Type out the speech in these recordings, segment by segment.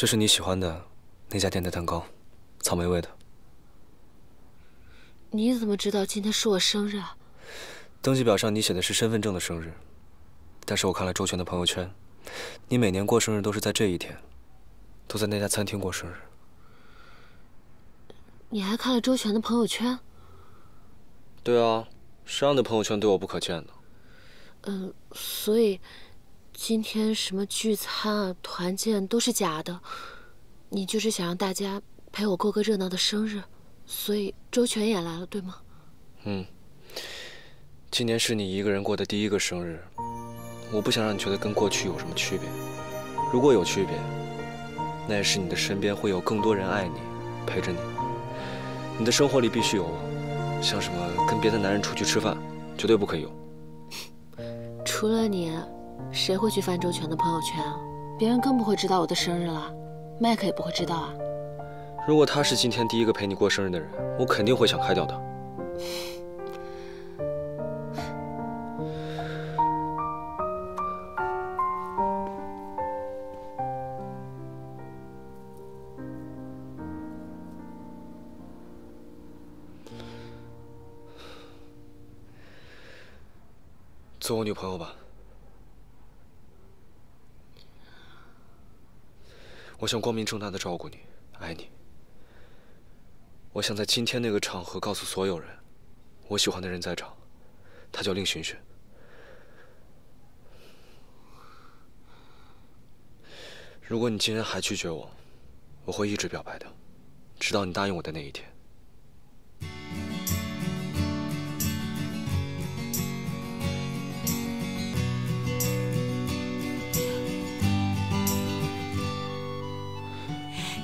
这是你喜欢的那家店的蛋糕，草莓味的。你怎么知道今天是我生日啊？登记表上你写的是身份证的生日，但是我看了周全的朋友圈，你每年过生日都是在这一天，都在那家餐厅过生日。你还看了周全的朋友圈？对啊，谁让你的朋友圈对我不可见呢？嗯，所以今天什么聚餐啊、团建都是假的，你就是想让大家陪我过个热闹的生日，所以周全也来了，对吗？嗯，今年是你一个人过的第一个生日，我不想让你觉得跟过去有什么区别。如果有区别，那也是你的身边会有更多人爱你，陪着你。你的生活里必须有我，像什么跟别的男人出去吃饭，绝对不可以有。除了你，谁会去翻周全的朋友圈啊？别人更不会知道我的生日了，麦克也不会知道啊。如果他是今天第一个陪你过生日的人，我肯定会想开掉他。做我女朋友吧，我想光明正大的照顾你，爱你。我想在今天那个场合告诉所有人，我喜欢的人在场，他叫令寻寻。如果你今天还拒绝我，我会一直表白的，直到你答应我的那一天。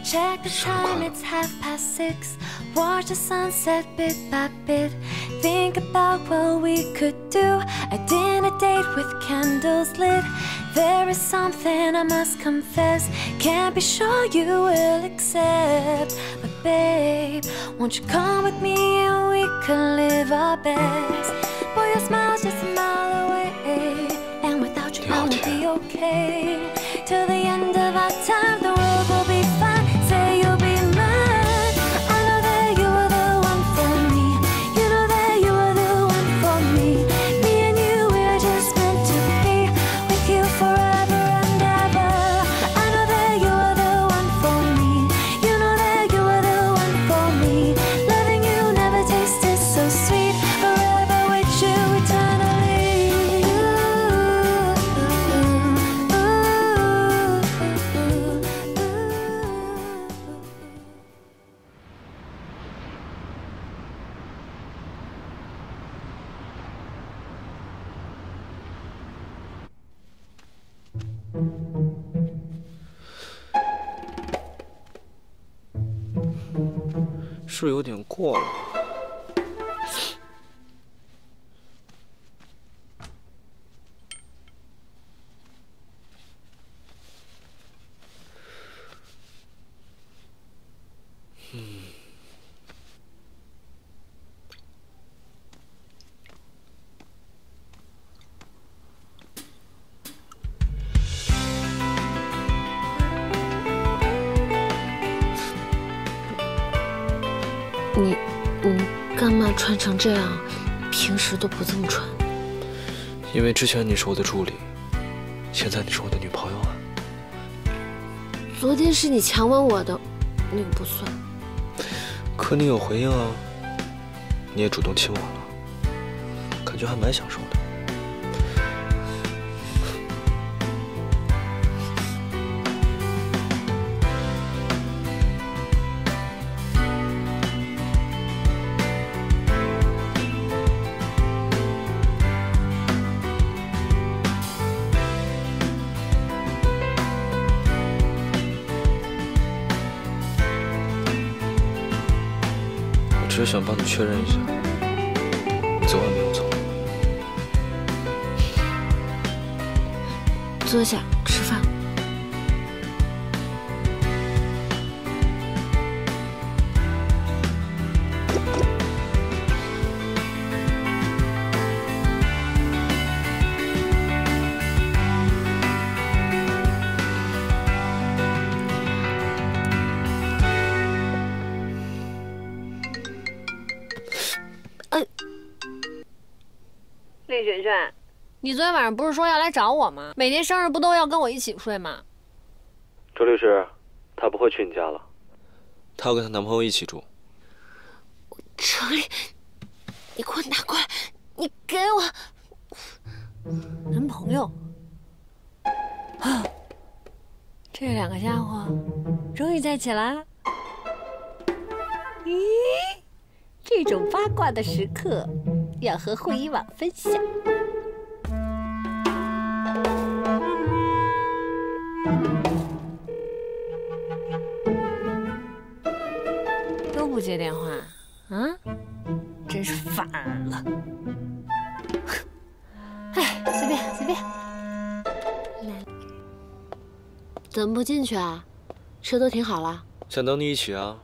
Check the time, it's half past six. Watch the sunset bit by bit. Think about what we could do. A dinner date with candles lit. There is something I must confess. Can't be sure you will accept. But babe, won't you come with me and we can live our best? Boy, your smile's just a mile away. And without you, I won't be okay. Till the end of our time, 是有点过了？成这样？平时都不这么穿。因为之前你是我的助理，现在你是我的女朋友啊。昨天是你强吻我的，那个不算。可你有回应啊，你也主动亲我了，感觉还蛮享确认一下，你昨晚没有走。坐下你昨天晚上不是说要来找我吗？每天生日不都要跟我一起睡吗？周律师，他不会去你家了，她要跟她男朋友一起住。程丽，你给我拿过来，你给我男朋友？啊，这两个家伙终于在一起啦！咦，这种八卦的时刻要和慧一网分享。接电话，啊，真是烦了。哎，随便随便。怎么不进去啊？车都停好了。想等你一起啊。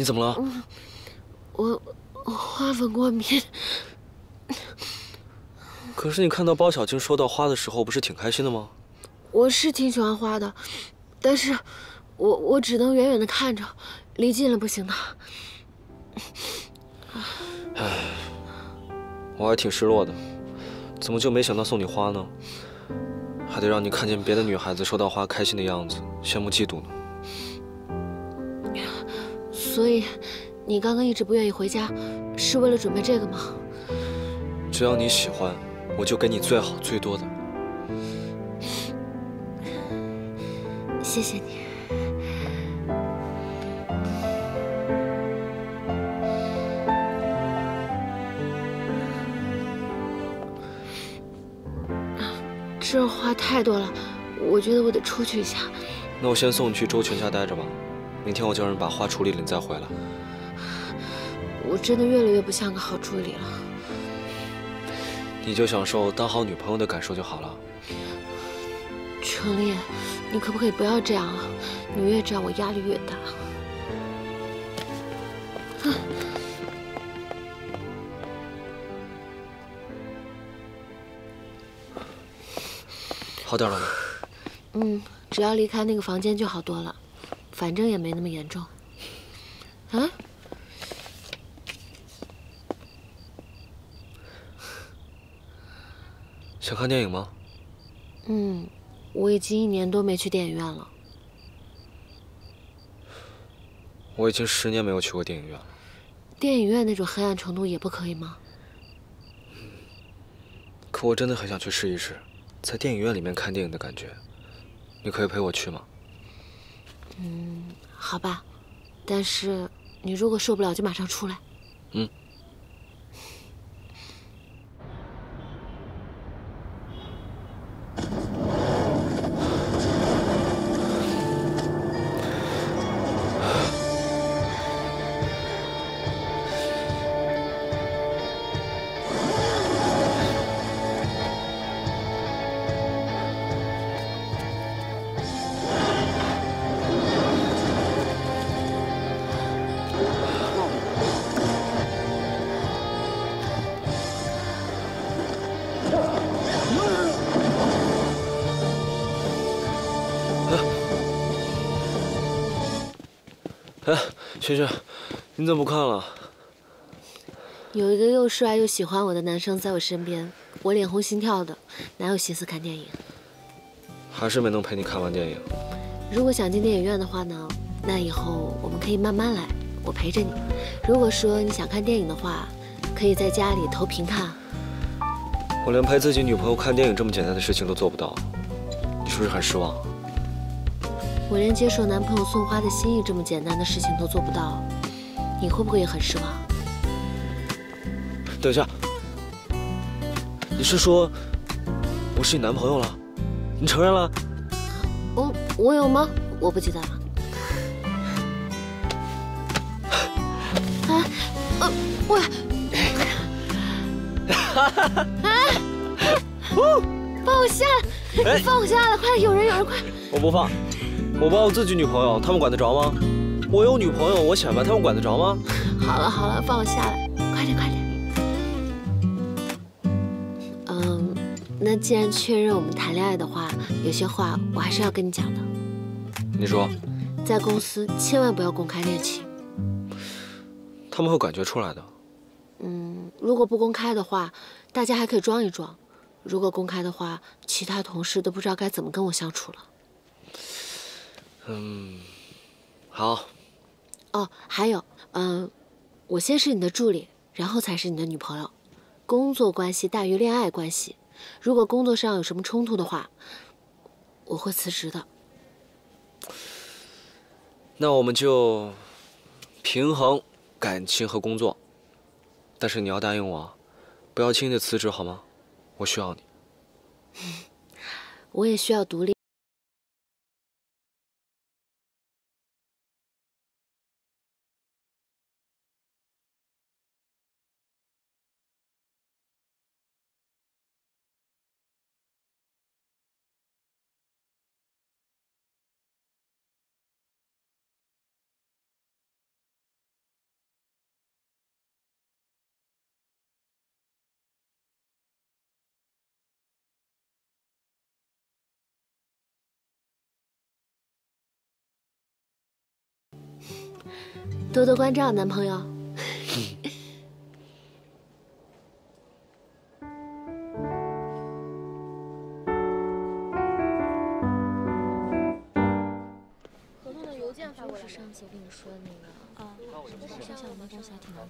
你怎么了？我我花粉过敏。可是你看到包小静收到花的时候，不是挺开心的吗？我是挺喜欢花的，但是我我只能远远的看着，离近了不行的。唉，我还挺失落的，怎么就没想到送你花呢？还得让你看见别的女孩子收到花开心的样子，羡慕嫉妒呢。所以，你刚刚一直不愿意回家，是为了准备这个吗？只要你喜欢，我就给你最好最多的。谢谢你。这话太多了，我觉得我得出去一下。那我先送你去周全家待着吧，明天我叫人把花处理了，你再回来。我真的越来越不像个好助理了。你就享受当好女朋友的感受就好了。程烈，你可不可以不要这样啊？你越这样，我压力越大。好点了吗？嗯，只要离开那个房间就好多了，反正也没那么严重。啊？想看电影吗？嗯，我已经一年多没去电影院了。我已经十年没有去过电影院了。电影院那种黑暗程度也不可以吗？可我真的很想去试一试，在电影院里面看电影的感觉。你可以陪我去吗？嗯，好吧。但是你如果受不了，就马上出来。嗯。萱萱，你怎么不看了？有一个又帅又喜欢我的男生在我身边，我脸红心跳的，哪有心思看电影？还是没能陪你看完电影。如果想进电影院的话呢，那以后我们可以慢慢来，我陪着你。如果说你想看电影的话，可以在家里投屏看。我连陪自己女朋友看电影这么简单的事情都做不到，你是不是很失望？我连接受男朋友送花的心意这么简单的事情都做不到，你会不会也很失望？等一下，你是说我是你男朋友了？你承认了？我我有吗？我不记得了。啊，呃，我，啊，放我下来！你放我下来！快，有人，有人，快！我不放，我抱我自己女朋友，他们管得着吗？我有女朋友，我显摆，他们管得着吗？好了好了，放我下来！快点快点！嗯，那既然确认我们谈恋爱的话，有些话我还是要跟你讲的。你说，在公司千万不要公开恋情。他们会感觉出来的。嗯，如果不公开的话，大家还可以装一装；如果公开的话，其他同事都不知道该怎么跟我相处了。嗯，好。哦，还有，嗯，我先是你的助理，然后才是你的女朋友，工作关系大于恋爱关系。如果工作上有什么冲突的话，我会辞职的。那我们就平衡感情和工作，但是你要答应我，不要轻易的辞职好吗？我需要你。我也需要独立。多多关照，男朋友。合同的邮件发过来。上次我跟你说的那个。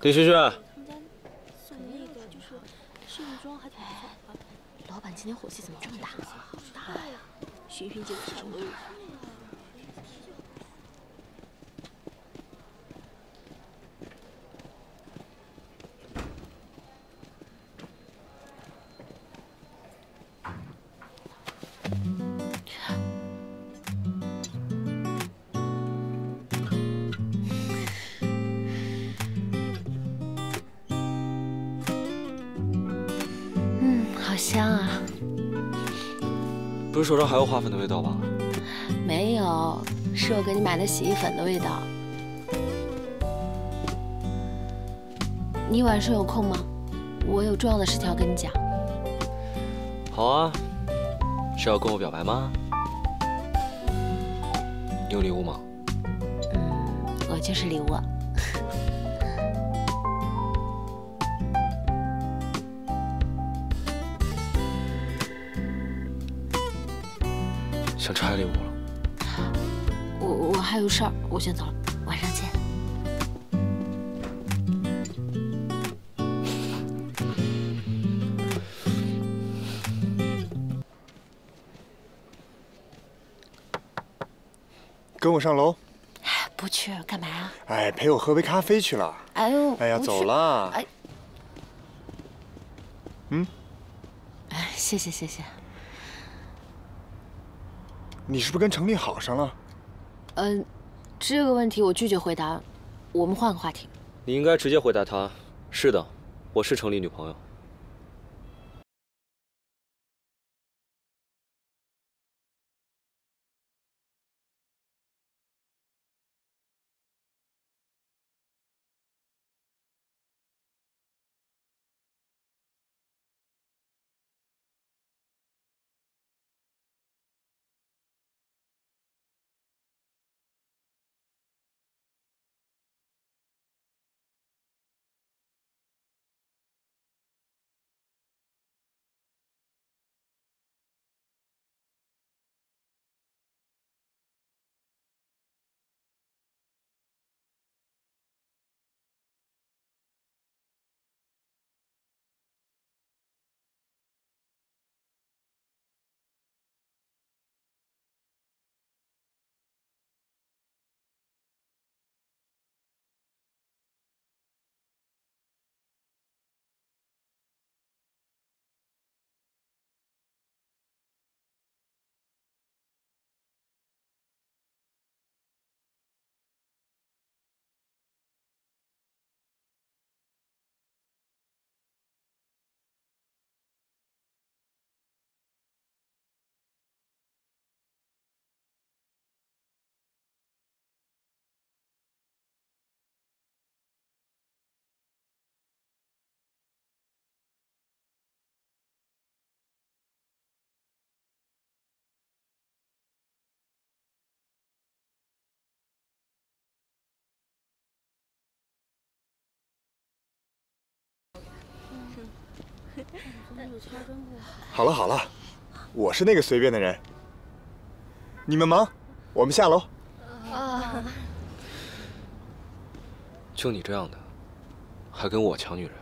李旭旭。送那个就是试用装，还挺不错。老板今天火气怎么这么大？好大呀！徐一平姐姐什么都好香啊！不是手上还有花粉的味道吧？没有，是我给你买的洗衣粉的味道。你晚上有空吗？我有重要的事情要跟你讲。好啊，是要跟我表白吗？你有礼物吗？嗯，我就是礼物。想拆礼物了。我我还有事儿，我先走了，晚上见。跟我上楼。不去，干嘛呀？哎，陪我喝杯咖啡去了。哎呦，哎呀，走了。哎，嗯。哎，谢谢谢谢。你是不是跟程丽好上了？嗯，这个问题我拒绝回答。我们换个话题。你应该直接回答他。是的，我是程丽女朋友。好了好了，我是那个随便的人。你们忙，我们下楼。啊，就你这样的，还跟我抢女人？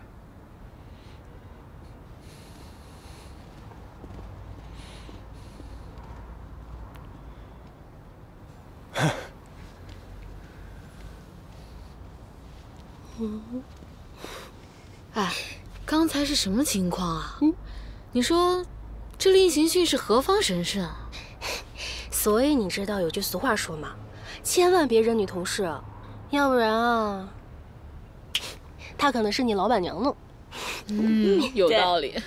哎，刚才是什么情况啊？嗯，你说这令行训是何方神圣啊？所以你知道有句俗话说吗？千万别惹女同事，要不然啊，她可能是你老板娘呢。嗯，有道理。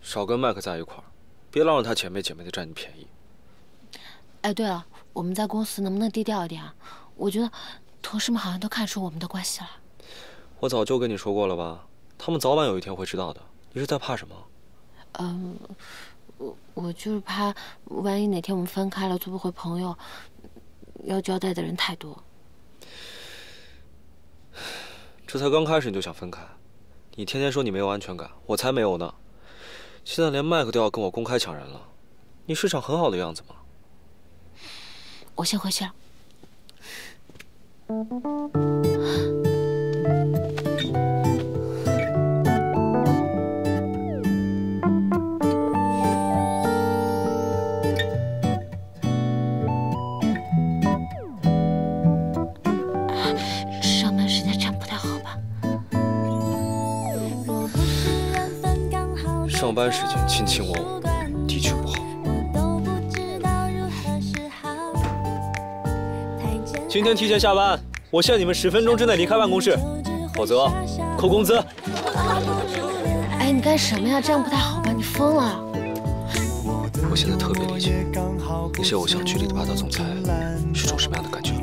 少跟麦克在一块儿，别老让他姐妹姐妹的占你便宜。哎，对了，我们在公司能不能低调一点啊？我觉得同事们好像都看出我们的关系了。我早就跟你说过了吧，他们早晚有一天会知道的。你是在怕什么？嗯，我我就是怕，万一哪天我们分开了，做不回朋友，要交代的人太多。这才刚开始你就想分开？你天天说你没有安全感，我才没有呢。现在连麦克都要跟我公开抢人了，你市场很好的样子吗？我先回去了。上班时间这样不太好吧？上班时间卿卿我我，今天提前下班，我限你们十分钟之内离开办公室，否则扣工资。哎，你干什么呀？这样不太好吧？你疯了？我现在特别理解那些偶像剧里的霸道总裁是种什么样的感觉了。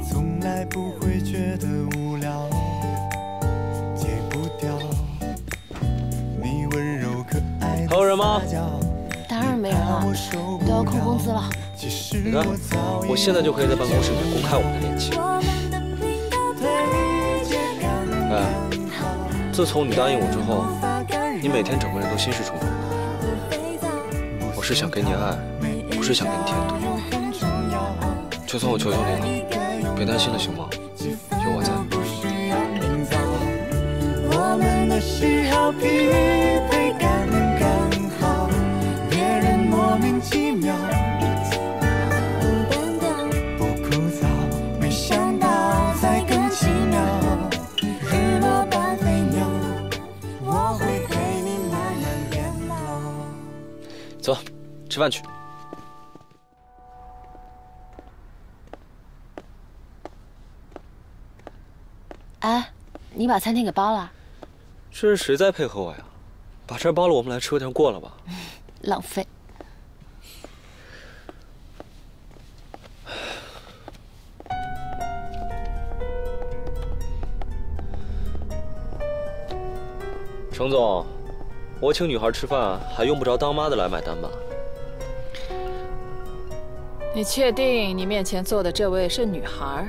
还有人吗？当然没人了，都要扣工资了。你看，我现在就可以在办公室里面公开我们的恋情。哎，自从你答应我之后，你每天整个人都心事重重的。我是想给你爱，不是想给你添堵。就算我求求你了，别担心了，行吗？有我在。我们的喜好匹配刚刚好，别人莫名其妙。吃饭去。哎，你把餐厅给包了？这是谁在配合我呀？把这包了，我们来吃有点过了吧？浪费。程总，我请女孩吃饭，还用不着当妈的来买单吧？你确定你面前坐的这位是女孩？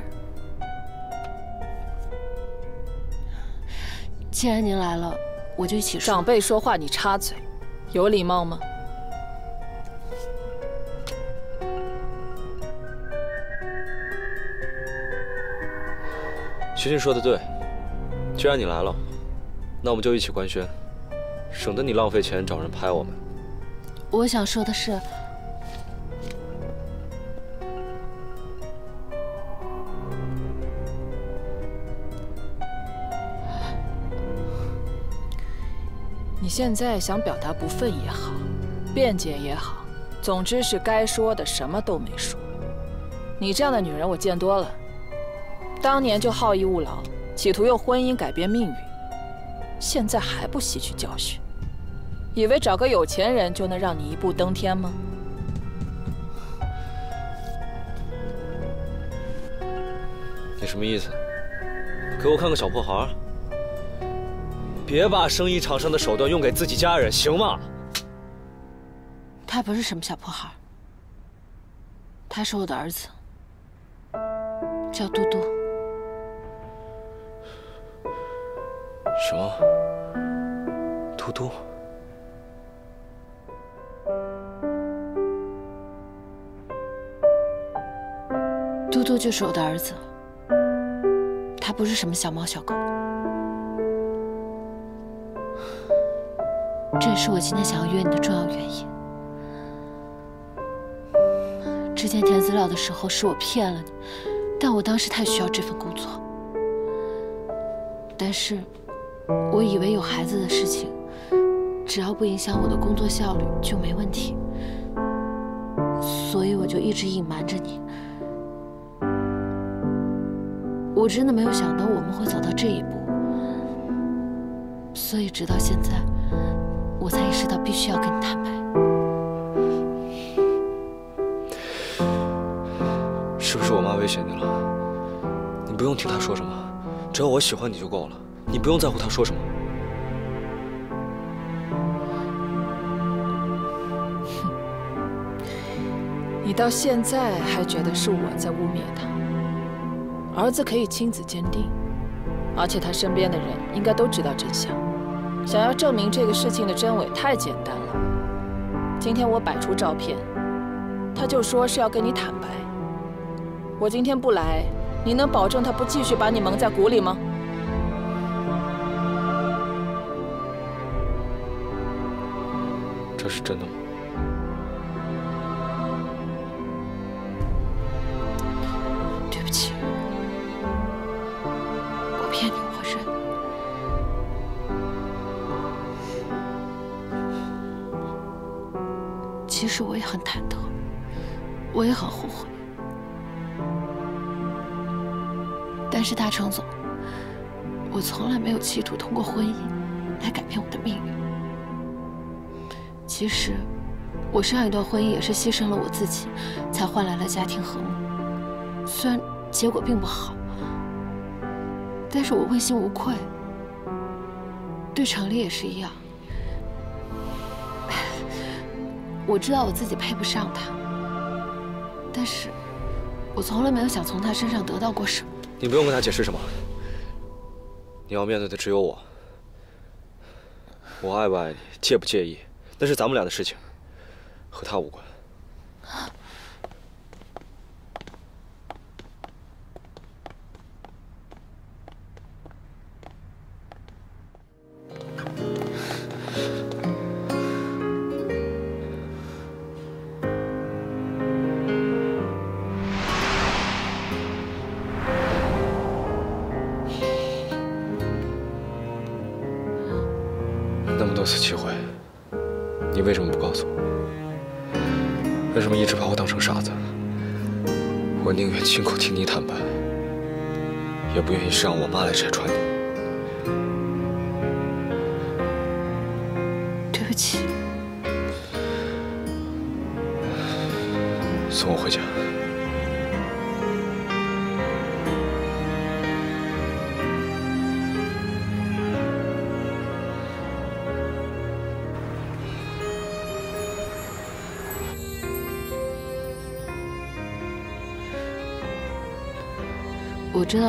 既然您来了，我就一起说。长辈说话你插嘴，有礼貌吗？徐静说的对，既然你来了，那我们就一起官宣，省得你浪费钱找人拍我们。我想说的是，现在想表达不忿也好，辩解也好，总之是该说的什么都没说。你这样的女人我见多了，当年就好逸恶劳，企图用婚姻改变命运，现在还不吸取教训？以为找个有钱人就能让你一步登天吗？你什么意思？给我看个小破孩？别把生意场上的手段用给自己家人，行吗？他不是什么小破孩，他是我的儿子，叫嘟嘟。什么？嘟嘟？嘟嘟就是我的儿子，他不是什么小猫小狗。这也是我今天想要约你的重要原因。之前填资料的时候是我骗了你，但我当时太需要这份工作。但是，我以为有孩子的事情，只要不影响我的工作效率就没问题，所以我就一直隐瞒着你。我真的没有想到我们会走到这一步，所以直到现在，必须要跟你坦白。是不是我妈威胁你了？你不用听她说什么，只要我喜欢你就够了，你不用在乎她说什么。你到现在还觉得是我在污蔑他？儿子可以亲子鉴定，而且他身边的人应该都知道真相。想要证明这个事情的真伪太简单了。今天我摆出照片，他就说是要跟你坦白。我今天不来，你能保证他不继续把你蒙在鼓里吗？这是真的吗？对不起，实我也很忐忑，我也很后悔。但是大成总，我从来没有企图通过婚姻来改变我的命运。其实，我上一段婚姻也是牺牲了我自己，才换来了家庭和睦。虽然结果并不好，但是我问心无愧。对成丽也是一样。我知道我自己配不上他，但是我从来没有想从他身上得到过什么。你不用跟他解释什么，你要面对的只有我。我爱不爱你，介不介意，那是咱们俩的事情，和他无关。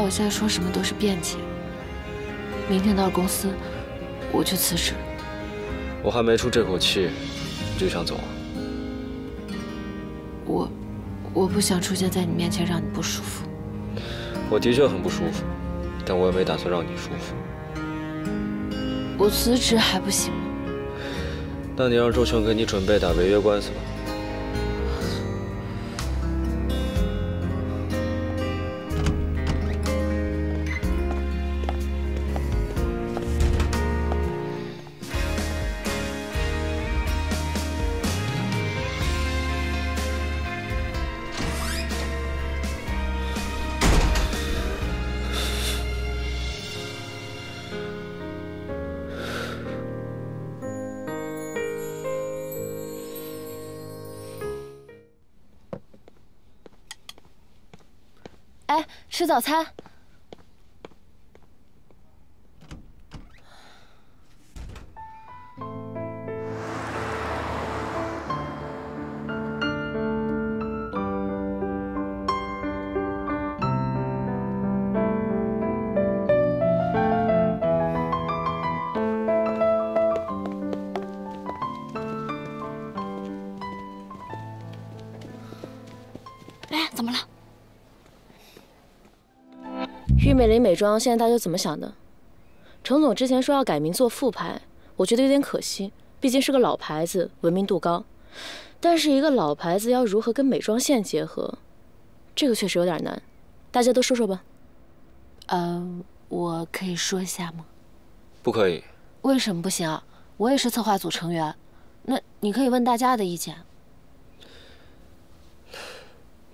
我现在说什么都是辩解。明天到公司，我就辞职。我还没出这口气，你就想走啊？我，我不想出现在你面前让你不舒服。我的确很不舒服，但我也没打算让你舒服。我辞职还不行吗？那你让周全给你准备打违约官司吧。早餐。美玲美妆现在大家怎么想的？程总之前说要改名做副牌，我觉得有点可惜，毕竟是个老牌子，文明度高。但是一个老牌子要如何跟美妆线结合，这个确实有点难。大家都说说吧。嗯，我可以说一下吗？不可以。为什么不行啊？我也是策划组成员，那你可以问大家的意见。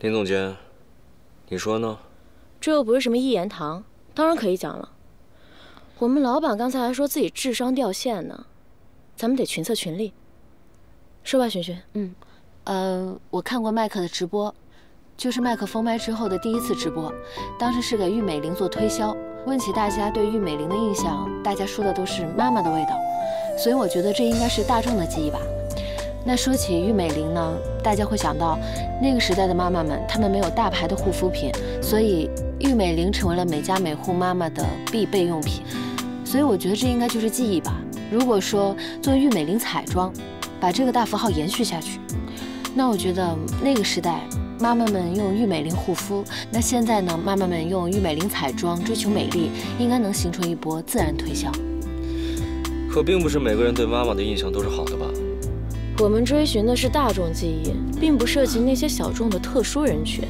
林总监，你说呢？这又不是什么一言堂，当然可以讲了。我们老板刚才还说自己智商掉线呢，咱们得群策群力。说吧，璇璇。嗯，呃，我看过麦克的直播，就是麦克封麦之后的第一次直播，当时是给玉美玲做推销。问起大家对玉美玲的印象，大家说的都是妈妈的味道，所以我觉得这应该是大众的记忆吧。那说起玉美玲呢，大家会想到那个时代的妈妈们，她们没有大牌的护肤品，所以玉美玲成为了每家每户妈妈的必备用品。所以我觉得这应该就是记忆吧。如果说做玉美玲彩妆，把这个大符号延续下去，那我觉得那个时代。妈妈们用玉美玲护肤，那现在呢？妈妈们用玉美玲彩妆追求美丽，应该能形成一波自然推销。可并不是每个人对妈妈的印象都是好的吧？我们追寻的是大众记忆，并不涉及那些小众的特殊人群。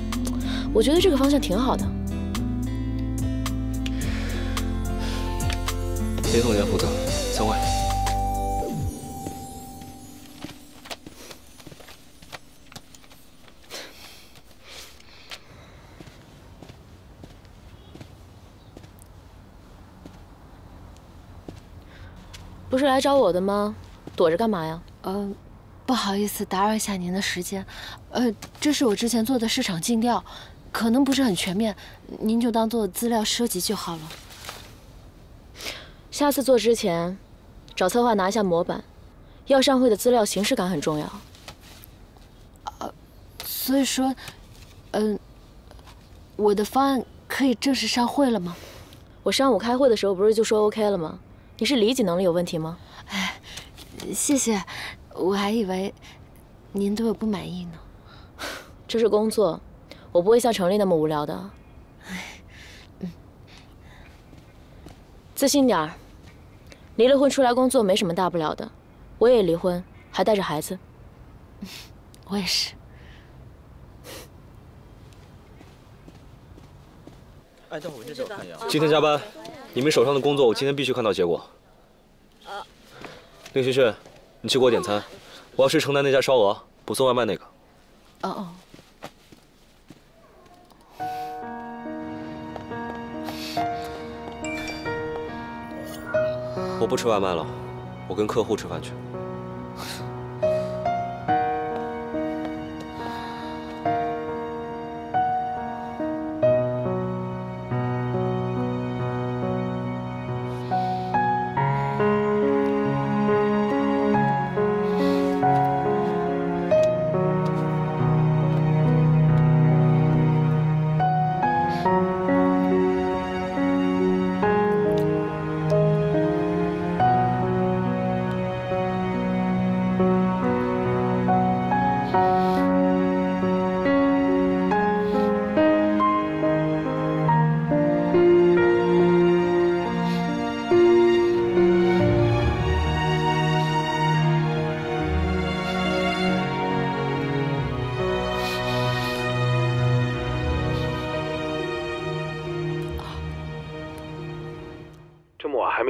我觉得这个方向挺好的。林总监负责，散会。不是来找我的吗？躲着干嘛呀？嗯，不好意思打扰一下您的时间。呃，这是我之前做的市场尽调，可能不是很全面，您就当做资料收集就好了。下次做之前，找策划拿一下模板，要上会的资料形式感很重要。呃，所以说，嗯，我的方案可以正式上会了吗？我上午开会的时候不是就说 OK 了吗？你是理解能力有问题吗？哎，谢谢，我还以为您对我不满意呢。这是工作，我不会像程丽那么无聊的。嗯，自信点儿，离了婚出来工作没什么大不了的。我也离婚，还带着孩子。我也是。哎，等会儿文件借我看一眼。今天加班。你们手上的工作，我今天必须看到结果。啊令轩轩，你去给我点餐，我要吃城南那家烧鹅，不送外卖那个。哦哦。我不吃外卖了，我跟客户吃饭去。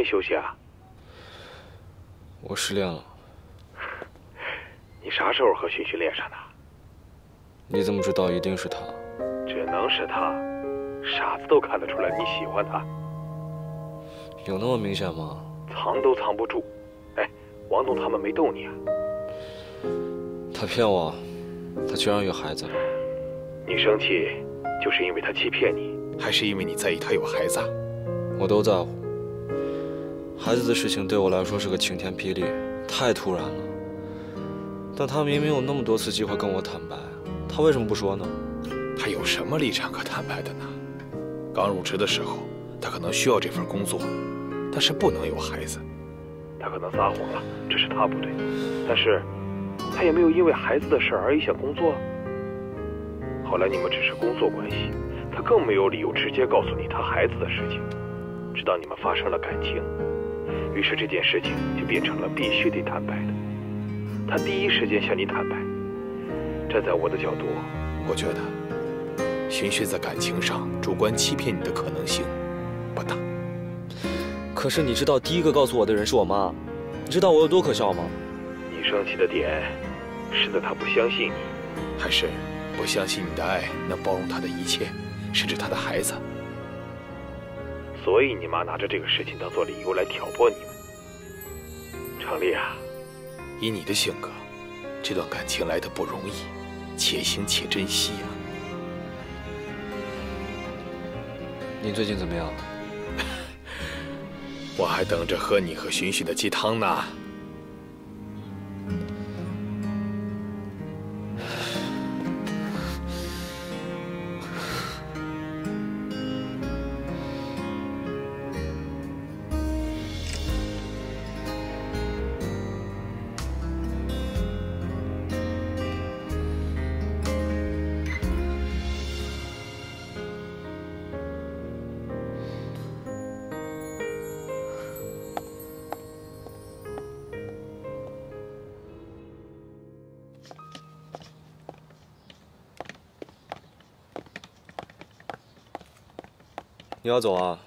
休息啊！我失恋了。你啥时候和旭旭恋上的？你怎么知道一定是他？只能是他，傻子都看得出来你喜欢他。有那么明显吗？藏都藏不住。哎，王总他们没逗你啊？他骗我，他居然有孩子。你生气，就是因为他欺骗你，还是因为你在意他有孩子？我都在乎。孩子的事情对我来说是个晴天霹雳，太突然了。但他明明有那么多次机会跟我坦白，他为什么不说呢？他有什么立场可坦白的呢？刚入职的时候，他可能需要这份工作，但是不能有孩子。他可能撒谎了，这是他不对，但是他也没有因为孩子的事而影响工作。后来你们只是工作关系，他更没有理由直接告诉你他孩子的事情。直到你们发生了感情，于是这件事情就变成了必须得坦白的。他第一时间向你坦白。站在我的角度，我觉得寻寻在感情上主观欺骗你的可能性不大。可是你知道，第一个告诉我的人是我妈，你知道我有多可笑吗？你生气的点是在他不相信你，还是不相信你的爱能包容他的一切，甚至他的孩子？所以你妈拿着这个事情当做理由来挑拨你们。程丽啊，以你的性格，这段感情来的不容易。且行且珍惜啊。你最近怎么样？我还等着喝你和寻寻的鸡汤呢。你要走啊？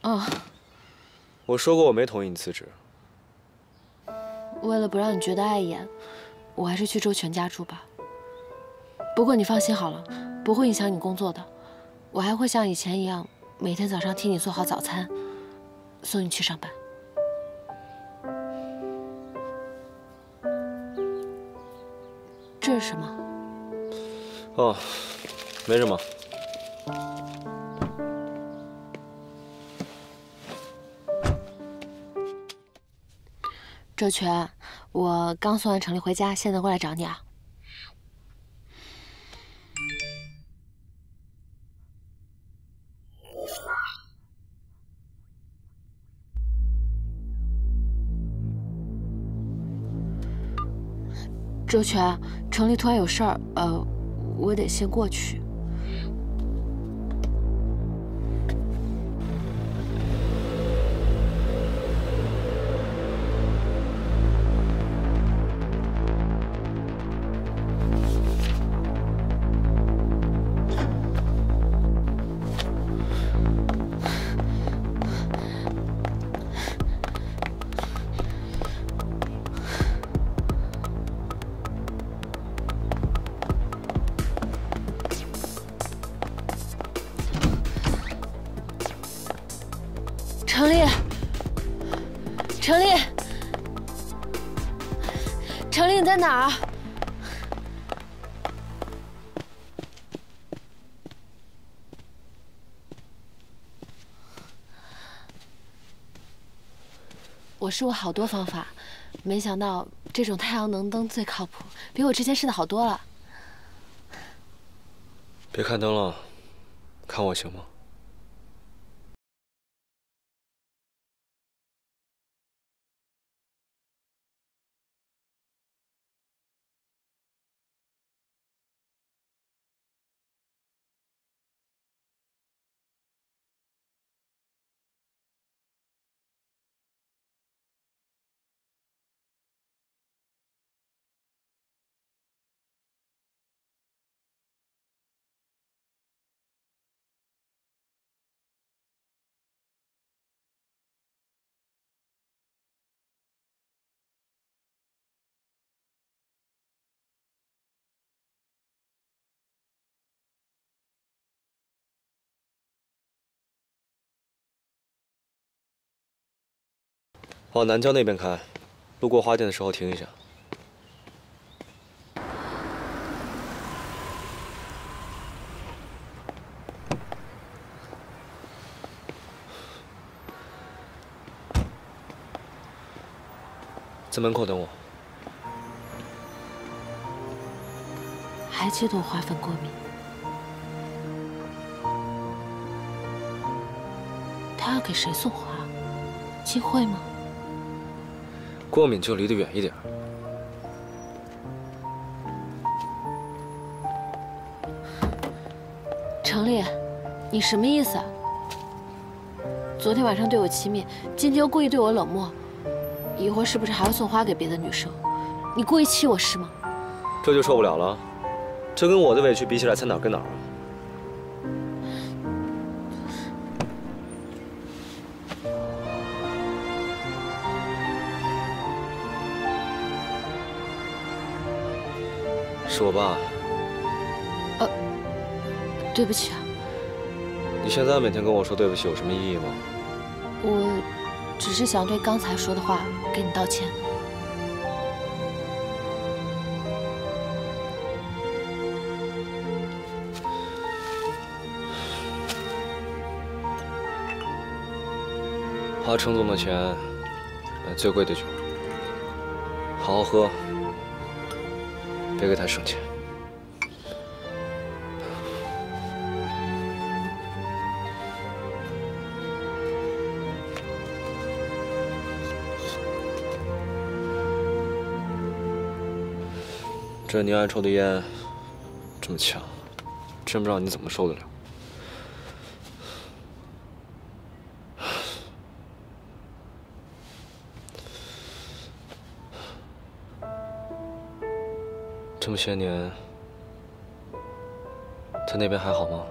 哦。我说过我没同意你辞职。为了不让你觉得碍眼，我还是去周全家住吧。不过你放心好了，不会影响你工作的。我还会像以前一样，每天早上替你做好早餐，送你去上班。这是什么？哦，没什么。周全，我刚送完程丽回家，现在过来找你啊。周全，程丽突然有事儿，呃，我得先过去。哪儿？我试过好多方法，没想到这种太阳能灯最靠谱，比我之前试的好多了。别看灯了，看我行吗？往南郊那边开，路过花店的时候停一下。在门口等我。还记得我花粉过敏？他要给谁送花？金慧吗？过敏就离得远一点。程丽，你什么意思？啊昨天晚上对我亲密，今天又故意对我冷漠，一会儿是不是还要送花给别的女生？你故意气我是吗？这就受不了了，这跟我的委屈比起来，才哪跟哪儿啊？是我爸。呃，对不起啊。你现在每天跟我说对不起有什么意义吗？我只是想对刚才说的话给你道歉。花程总的钱买最贵的酒，好好喝，别给他省钱。这你爱抽的烟这么呛，真不知道你怎么受得了。这么些年，他那边还好吗？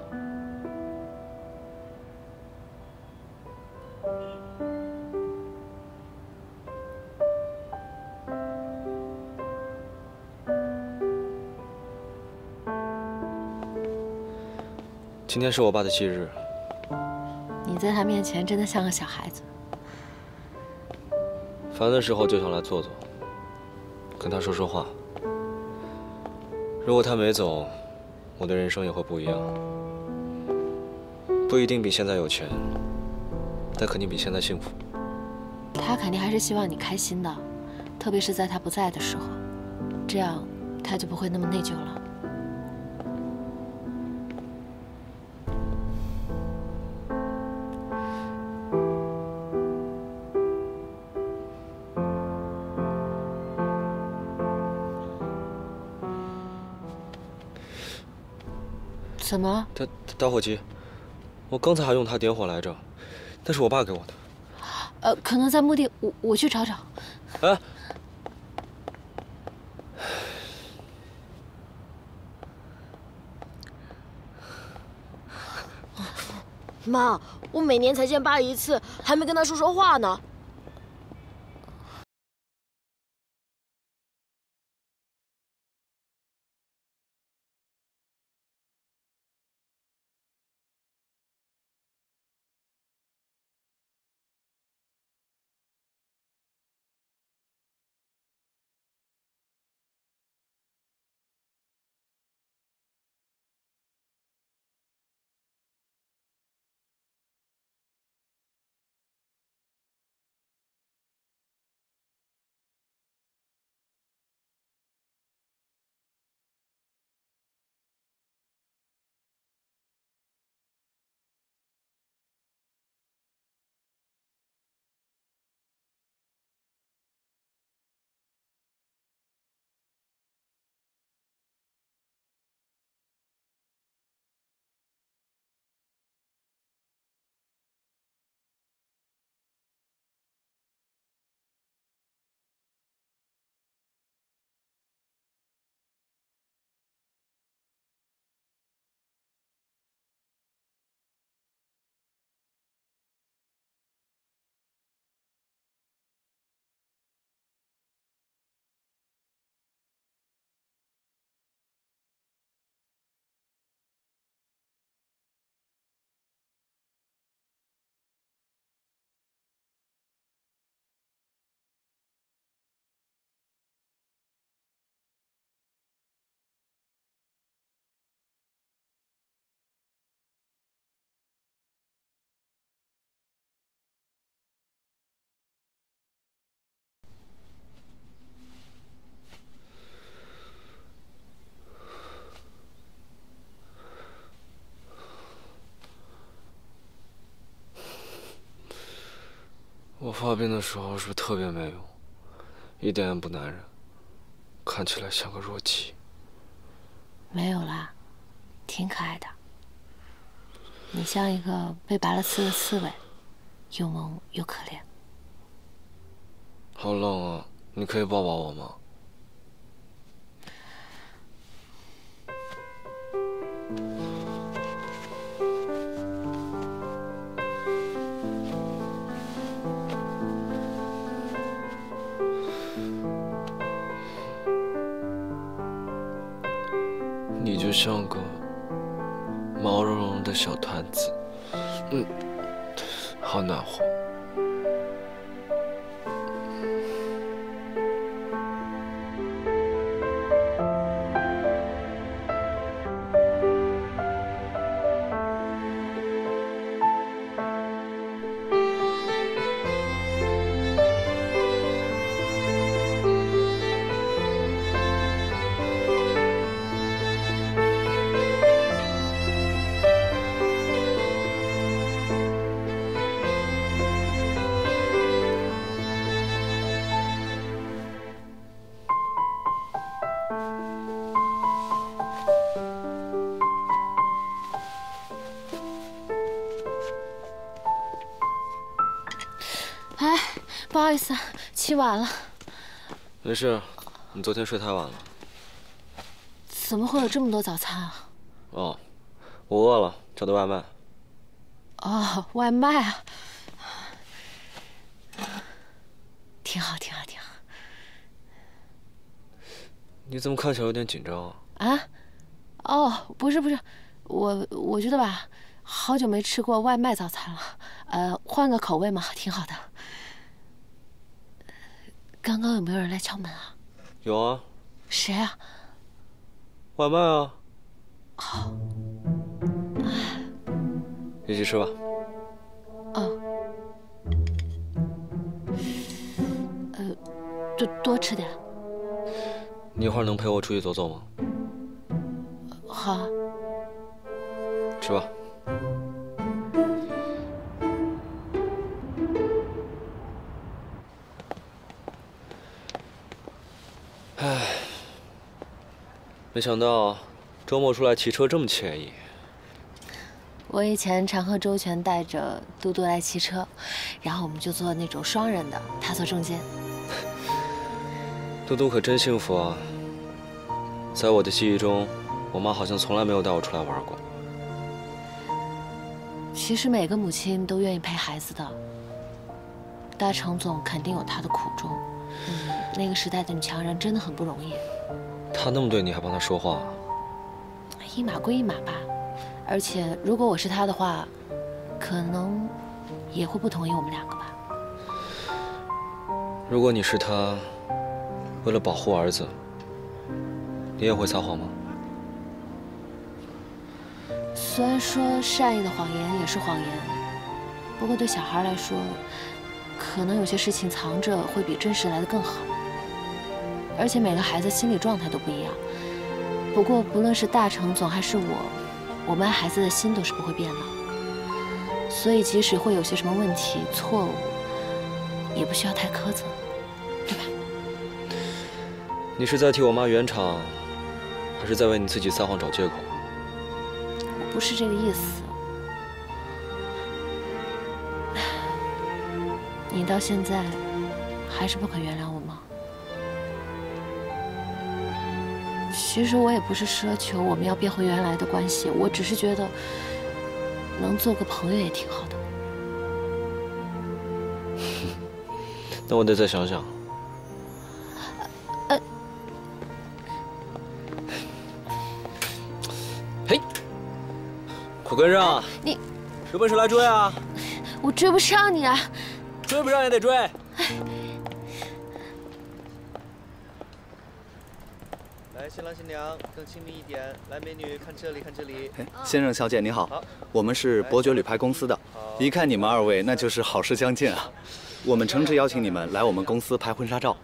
今天是我爸的忌日，你在他面前真的像个小孩子。烦的时候就想来坐坐，跟他说说话。如果他没走，我的人生也会不一样。不一定比现在有钱，但肯定比现在幸福。他肯定还是希望你开心的，特别是在他不在的时候，这样他就不会那么内疚了。怎么？打打火机，我刚才还用它点火来着，那是我爸给我的。呃，可能在墓地，我我去找找。哎，妈，我每年才见爸一次，还没跟他说说话呢。我发病的时候是不是特别没用，一点也不男人，看起来像个弱鸡？没有啦，挺可爱的。你像一个被拔了刺的刺猬，又萌又可怜。好冷啊！你可以抱抱我吗？你像个毛茸茸的小团子，嗯，好暖和。好意思，起晚了。没事，你昨天睡太晚了。怎么会有这么多早餐啊？哦，我饿了，叫的外卖。哦，外卖啊，挺好，挺好，挺好。你怎么看起来有点紧张啊？啊？哦，不是不是，我我觉得吧，好久没吃过外卖早餐了，呃，换个口味嘛，挺好的。刚刚有没有人来敲门啊？有啊。谁啊？外卖啊。好。一起吃吧。哦。呃，多多吃点。你一会儿能陪我出去走走吗？好啊。吃吧。唉，没想到周末出来骑车这么惬意。我以前常和周全带着嘟嘟来骑车，然后我们就坐那种双人的，他坐中间。嘟嘟可真幸福啊！在我的记忆中，我妈好像从来没有带我出来玩过。其实每个母亲都愿意陪孩子的。大成总肯定有他的苦衷。嗯，那个时代的女强人真的很不容易。他那么对你，还帮他说话？一码归一码吧。而且，如果我是他的话，可能也会不同意我们两个吧。如果你是他，为了保护儿子，你也会撒谎吗？虽然说善意的谎言也是谎言，不过对小孩来说，可能有些事情藏着会比真实来的更好。而且每个孩子心理状态都不一样。不过不论是大程总还是我。我们爱孩子的心都是不会变的，所以即使会有些什么问题、错误，也不需要太苛责，对吧？你是在替我妈圆场，还是在为你自己撒谎找借口？我不是这个意思。你到现在还是不肯原谅我其实我也不是奢求我们要变回原来的关系，我只是觉得能做个朋友也挺好的。那我得再想想。呃，嘿，快跟上！你有本事来追啊！我追不上你啊！追不上也得追。新郎新娘更亲密一点，来，美女看这里，看这里。先生、小姐，你好，我们是伯爵旅拍公司的。一看你们二位，那就是好事将近啊。我们诚挚邀请你们来我们公司拍婚纱照。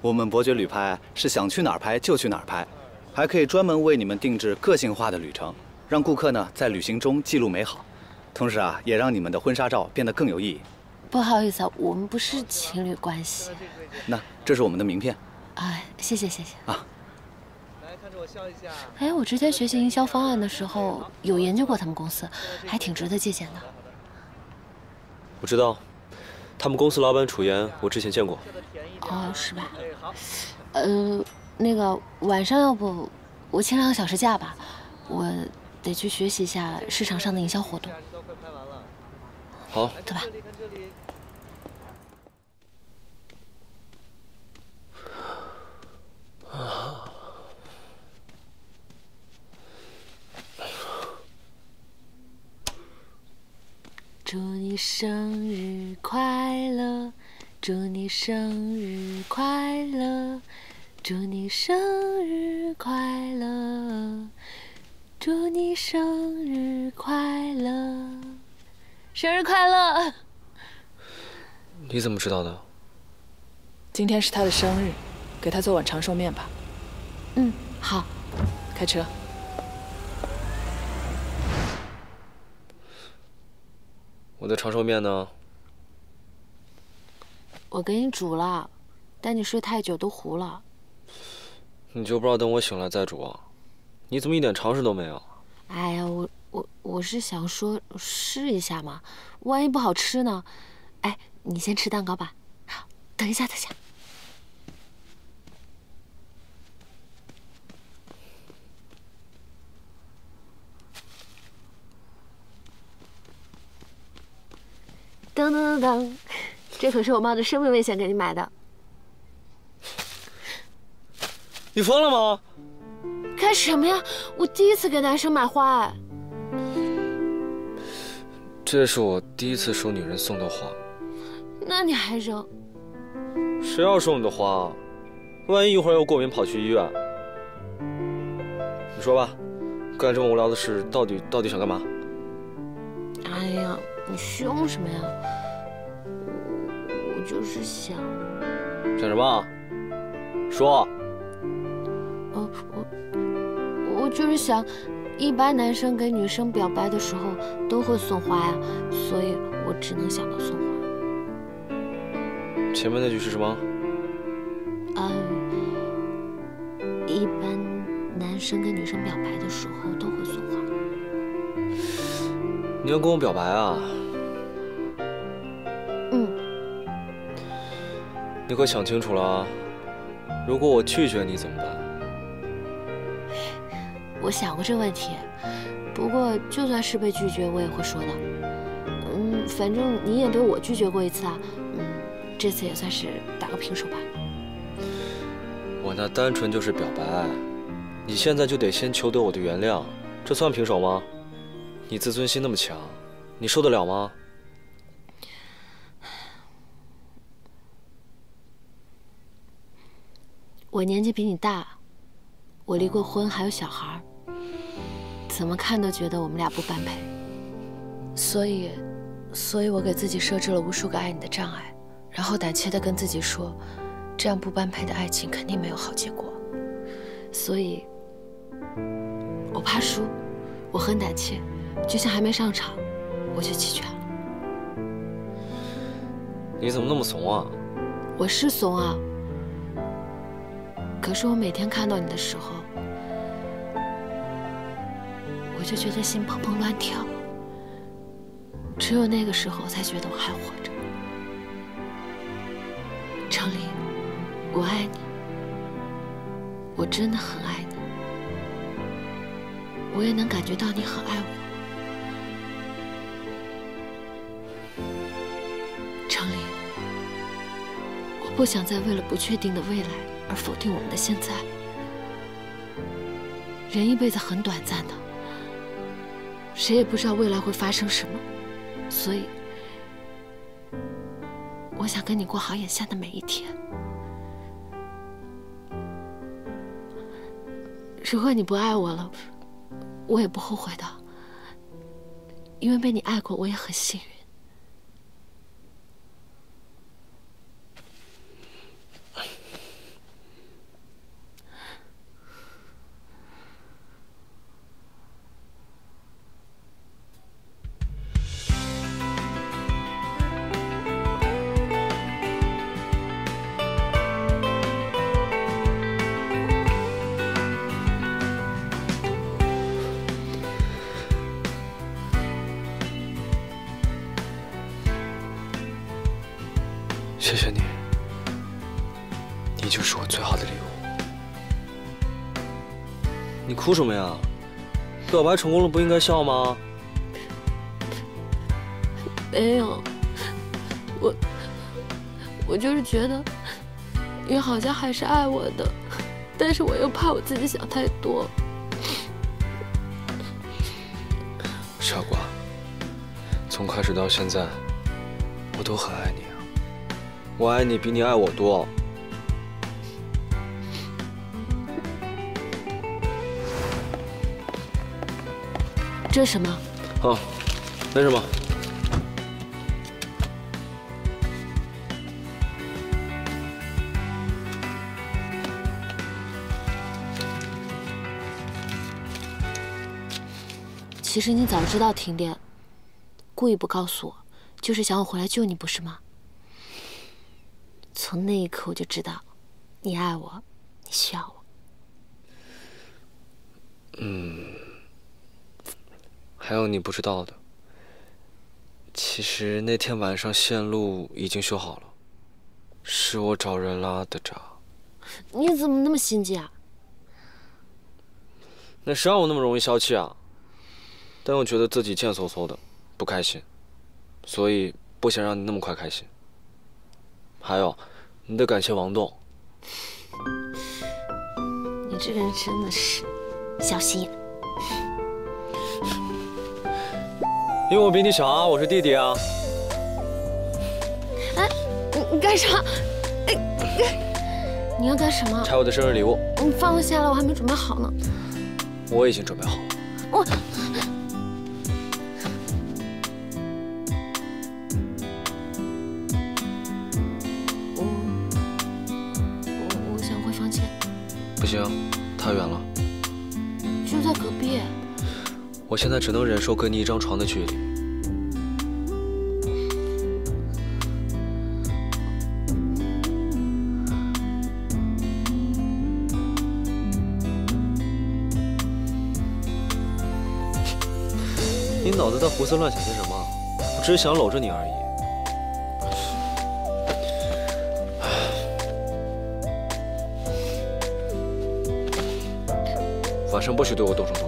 我们伯爵旅拍是想去哪儿拍就去哪儿拍，还可以专门为你们定制个性化的旅程，让顾客呢在旅行中记录美好，同时啊，也让你们的婚纱照变得更有意义。不好意思啊，我们不是情侣关系。那这是我们的名片。啊，谢谢谢谢。啊。哎，我之前学习营销方案的时候，有研究过他们公司，还挺值得借鉴的。我知道，他们公司老板楚言，我之前见过。哦，是吧？呃，那个晚上要不我请两个小时假吧，我得去学习一下市场上的营销活动。好，走吧。祝你生日快乐，祝你生日快乐，祝你生日快乐，祝你生日快乐，生日快乐！你怎么知道的？今天是他的生日，给他做碗长寿面吧。嗯，好。开车。我的长寿面呢？我给你煮了，但你睡太久都糊了。你就不知道等我醒来再煮啊？你怎么一点常识都没有？哎呀，我我我是想说试一下嘛，万一不好吃呢？哎，你先吃蛋糕吧。好，等一下，等一噔噔噔噔，这可是我冒着生命危险给你买的。你疯了吗？干什么呀？我第一次给男生买花哎。这是我第一次收女人送的花。那你还扔？谁要收你的花？万一一会儿又过敏跑去医院？你说吧，干这么无聊的事，到底到底想干嘛？哎呀。你凶什么呀？我我就是想想什么？说。我我我就是想，一般男生给女生表白的时候都会送花呀，所以我只能想到送花。前面那句是什么？嗯，一般男生跟女生表白的时候都会送花。你要跟我表白啊？你可想清楚了啊，如果我拒绝你怎么办？我想过这问题，不过就算是被拒绝，我也会说的。嗯，反正你也被我拒绝过一次啊。嗯，这次也算是打个平手吧。我那单纯就是表白，你现在就得先求得我的原谅，这算平手吗？你自尊心那么强，你受得了吗？我年纪比你大，我离过婚，还有小孩，怎么看都觉得我们俩不般配。所以，所以我给自己设置了无数个爱你的障碍，然后胆怯的跟自己说，这样不般配的爱情肯定没有好结果。所以，我怕输，我很胆怯，就像还没上场，我就弃权了。你怎么那么怂啊？我是怂啊。可是我每天看到你的时候，我就觉得心砰砰乱跳。只有那个时候，我才觉得我还活着。程琳，我爱你，我真的很爱你。我也能感觉到你很爱我。程琳，我不想再为了不确定的未来。而否定我们的现在。人一辈子很短暂的，谁也不知道未来会发生什么，所以，我想跟你过好眼下的每一天。如果你不爱我了，我也不后悔的，因为被你爱过，我也很幸运。哭什么呀？表白成功了不应该笑吗？没有，我我就是觉得你好像还是爱我的，但是我又怕我自己想太多。傻瓜，从开始到现在，我都很爱你啊！我爱你比你爱我多。这是什么？啊，没什么。其实你早知道停电，故意不告诉我，就是想我回来救你，不是吗？从那一刻我就知道，你爱我，你需要我。嗯，还有你不知道的，其实那天晚上线路已经修好了，是我找人拉的闸。你怎么那么心机啊？那谁让我那么容易消气啊？但又觉得自己贱嗖嗖的，不开心，所以不想让你那么快开心。还有，你得感谢王栋。你这个人真的是小心眼。因为我比你小啊，我是弟弟啊。哎，你你干啥？哎，你要干什么？拆我的生日礼物。你放我下来，我还没准备好呢。我已经准备好了。我。不行，太远了。就在隔壁。我现在只能忍受跟你一张床的距离。你脑子在胡思乱想些什么？我只是想搂着你而已。晚上不许对我动手动脚。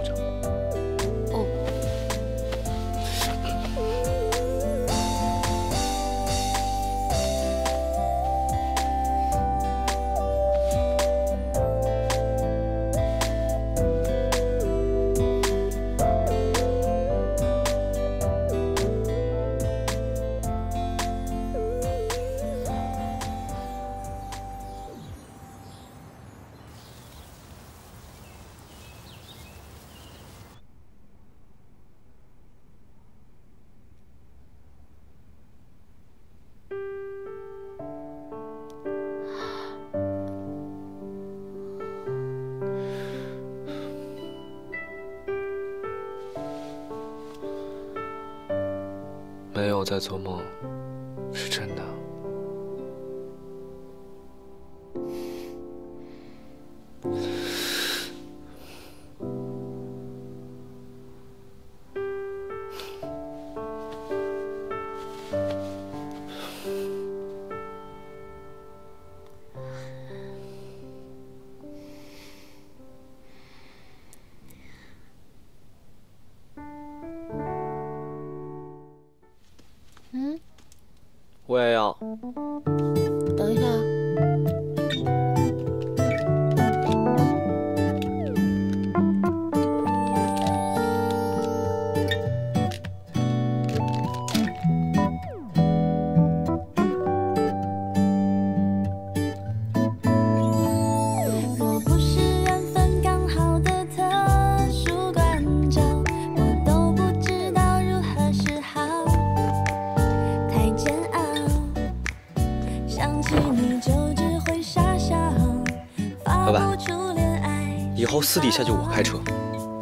私底下就我开车，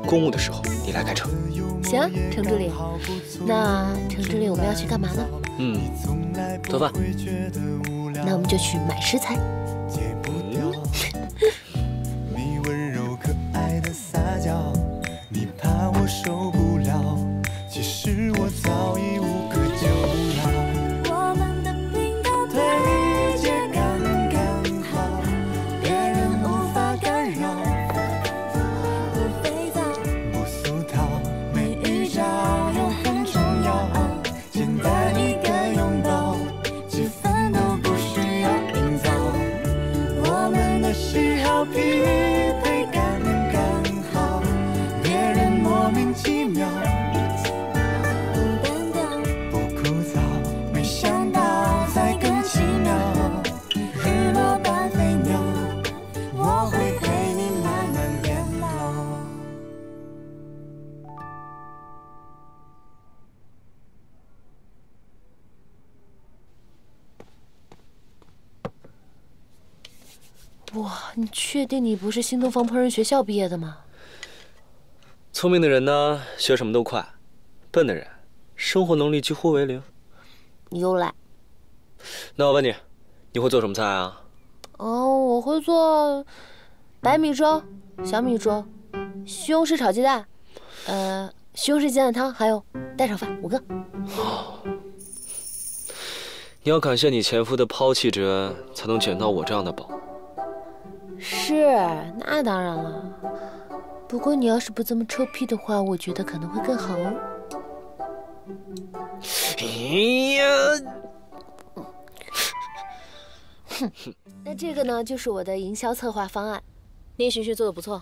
公务的时候你来开车。行，程助理。那程助理，我们要去干嘛呢？嗯，做饭。那我们就去买食材。你不是新东方烹饪学校毕业的吗？聪明的人呢，学什么都快；笨的人，生活能力几乎为零。你又来。那我问你，你会做什么菜啊？哦，我会做白米粥、小米粥、西红柿炒鸡蛋，呃，西红柿鸡蛋汤，还有蛋炒饭，五个。你要感谢你前夫的抛弃之恩，才能捡到我这样的宝。是，那当然了。不过你要是不这么臭屁的话，我觉得可能会更好哦。哎呀！哼，那这个呢，就是我的营销策划方案。聂寻寻做的不错。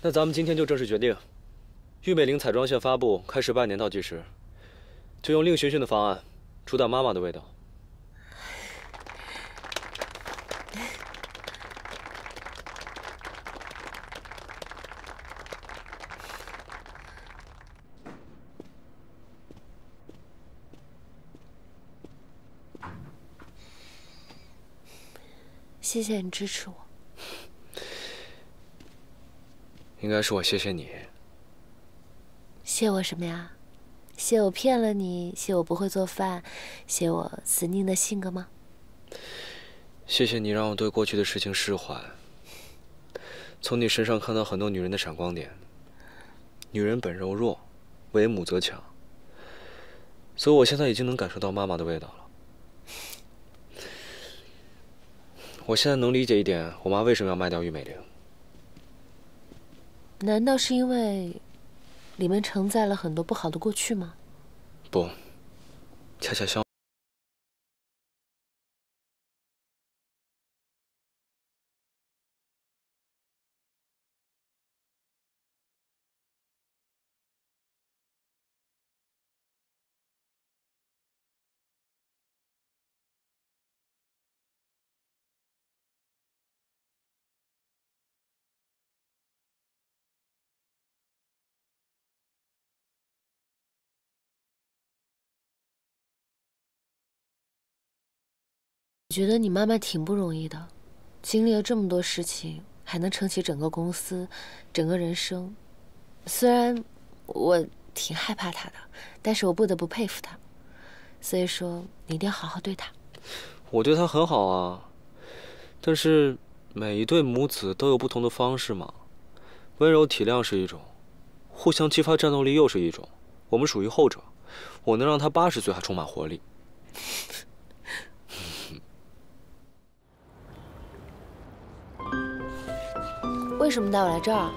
那咱们今天就正式决定，玉美玲彩妆线发布开始半年倒计时，就用令寻寻的方案，主打妈妈的味道。谢谢你支持我。应该是我谢谢你。谢我什么呀？谢我骗了你？谢我不会做饭？谢我死拧的性格吗？谢谢你让我对过去的事情释怀。从你身上看到很多女人的闪光点。女人本柔弱，为母则强。所以我现在已经能感受到妈妈的味道了。我现在能理解一点，我妈为什么要卖掉玉美玲。难道是因为里面承载了很多不好的过去吗？不，恰恰相。我觉得你妈妈挺不容易的，经历了这么多事情，还能撑起整个公司，整个人生。虽然我挺害怕她的，但是我不得不佩服她。所以说，你一定要好好对她。我对她很好啊，但是每一对母子都有不同的方式嘛。温柔体谅是一种，互相激发战斗力又是一种。我们属于后者，我能让她八十岁还充满活力。为什么带我来这儿？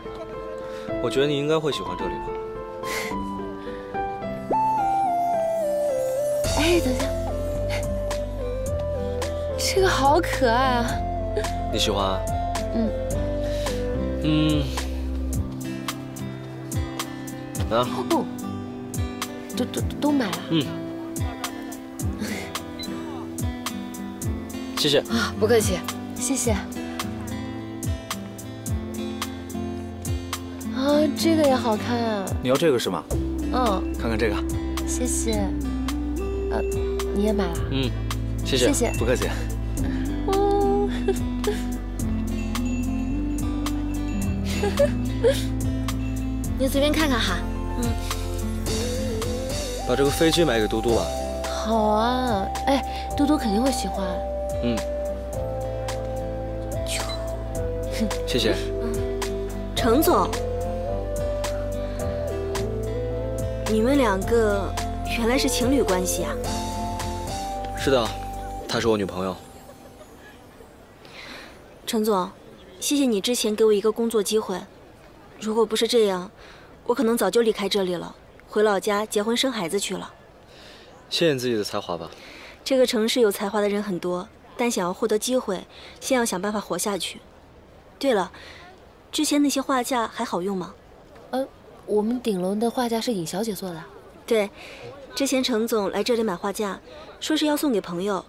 我觉得你应该会喜欢这里吧。哎，等下，这个好可爱啊！你喜欢？嗯。嗯。啊？哦，都都都买了。嗯。谢谢。啊，不客气，谢谢。啊，这个也好看啊！你要这个是吗？嗯，看看这个。谢谢。呃，你也买了？嗯，谢谢。谢谢，不客气。哦。你随便看看哈。嗯。把这个飞机买给嘟嘟吧。好啊，哎，嘟嘟肯定会喜欢。嗯。谢谢。嗯程总。你们两个原来是情侣关系啊？是的，她是我女朋友。陈总，谢谢你之前给我一个工作机会。如果不是这样，我可能早就离开这里了，回老家结婚生孩子去了。谢谢你自己的才华吧。这个城市有才华的人很多，但想要获得机会，先要想办法活下去。对了，之前那些画架还好用吗？呃。我们顶楼的画架是尹小姐做的，对，之前程总来这里买画架，说是要送给朋友，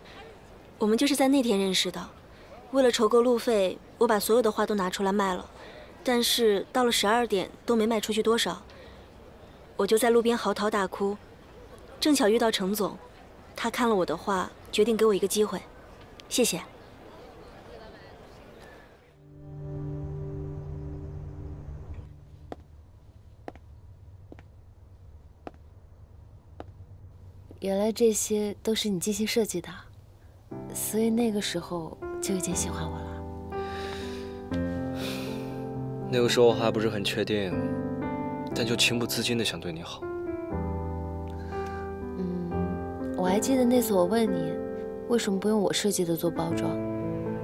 我们就是在那天认识的。为了筹够路费，我把所有的画都拿出来卖了，但是到了十二点都没卖出去多少，我就在路边嚎啕大哭。正巧遇到程总，他看了我的画，决定给我一个机会。谢谢。原来这些都是你精心设计的，所以那个时候就已经喜欢我了。那个时候还不是很确定，但就情不自禁的想对你好。嗯，我还记得那次我问你，为什么不用我设计的做包装？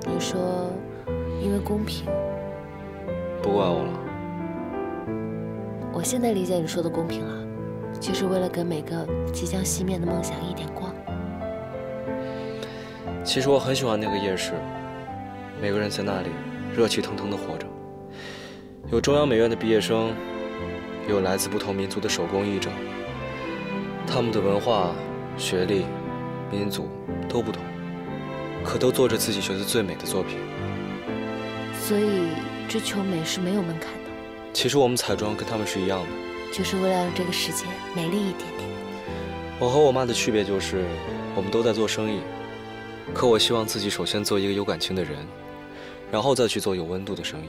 你说，因为公平。不怪我了。我现在理解你说的公平了。就是为了给每个即将熄灭的梦想一点光。其实我很喜欢那个夜市，每个人在那里热气腾腾的活着，有中央美院的毕业生，也有来自不同民族的手工艺者。他们的文化、学历、民族都不同，可都做着自己觉得最美的作品。所以追求美是没有门槛的。其实我们彩妆跟他们是一样的。就是为了让这个世界美丽一点点。我和我妈的区别就是，我们都在做生意，可我希望自己首先做一个有感情的人，然后再去做有温度的生意。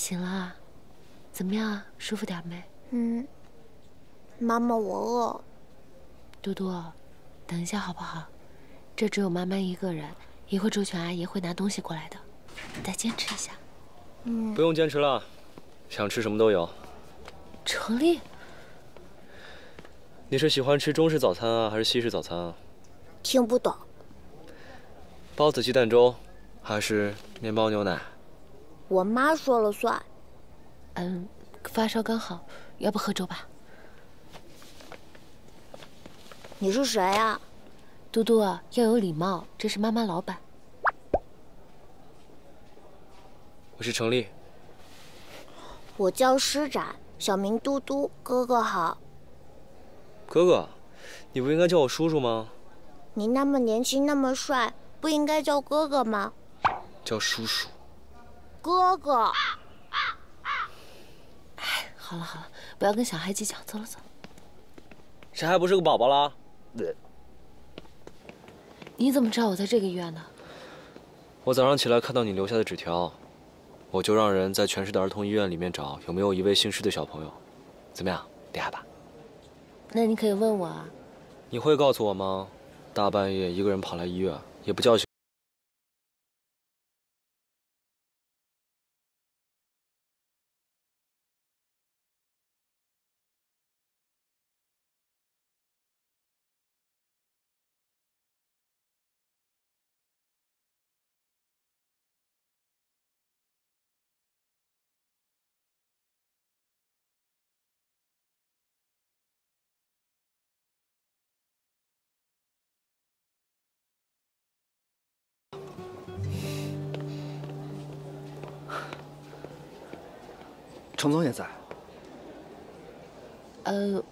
醒了，怎么样？舒服点没？嗯。妈妈，我饿。嘟嘟，等一下好不好？这只有妈妈一个人，一会儿周全阿姨会拿东西过来的，再坚持一下。嗯。不用坚持了，想吃什么都有。成立，你是喜欢吃中式早餐啊，还是西式早餐啊？听不懂。包子鸡蛋粥，还是面包牛奶？我妈说了算。嗯，发烧刚好，要不喝粥吧？你是谁呀？嘟嘟，要有礼貌，这是妈妈老板。我是程丽。我叫施展，小名嘟嘟，哥哥好。哥哥，你不应该叫我叔叔吗？你那么年轻，那么帅，不应该叫哥哥吗？叫叔叔。哥哥，哎，好了好了，不要跟小孩计较，走了走。谁还不是个宝宝啦？你怎么知道我在这个医院呢？我早上起来看到你留下的纸条，我就让人在全市的儿童医院里面找有没有一位姓施的小朋友。怎么样，厉害吧？那你可以问我啊。你会告诉我吗？大半夜一个人跑来医院，也不叫醒。程总也在。呃，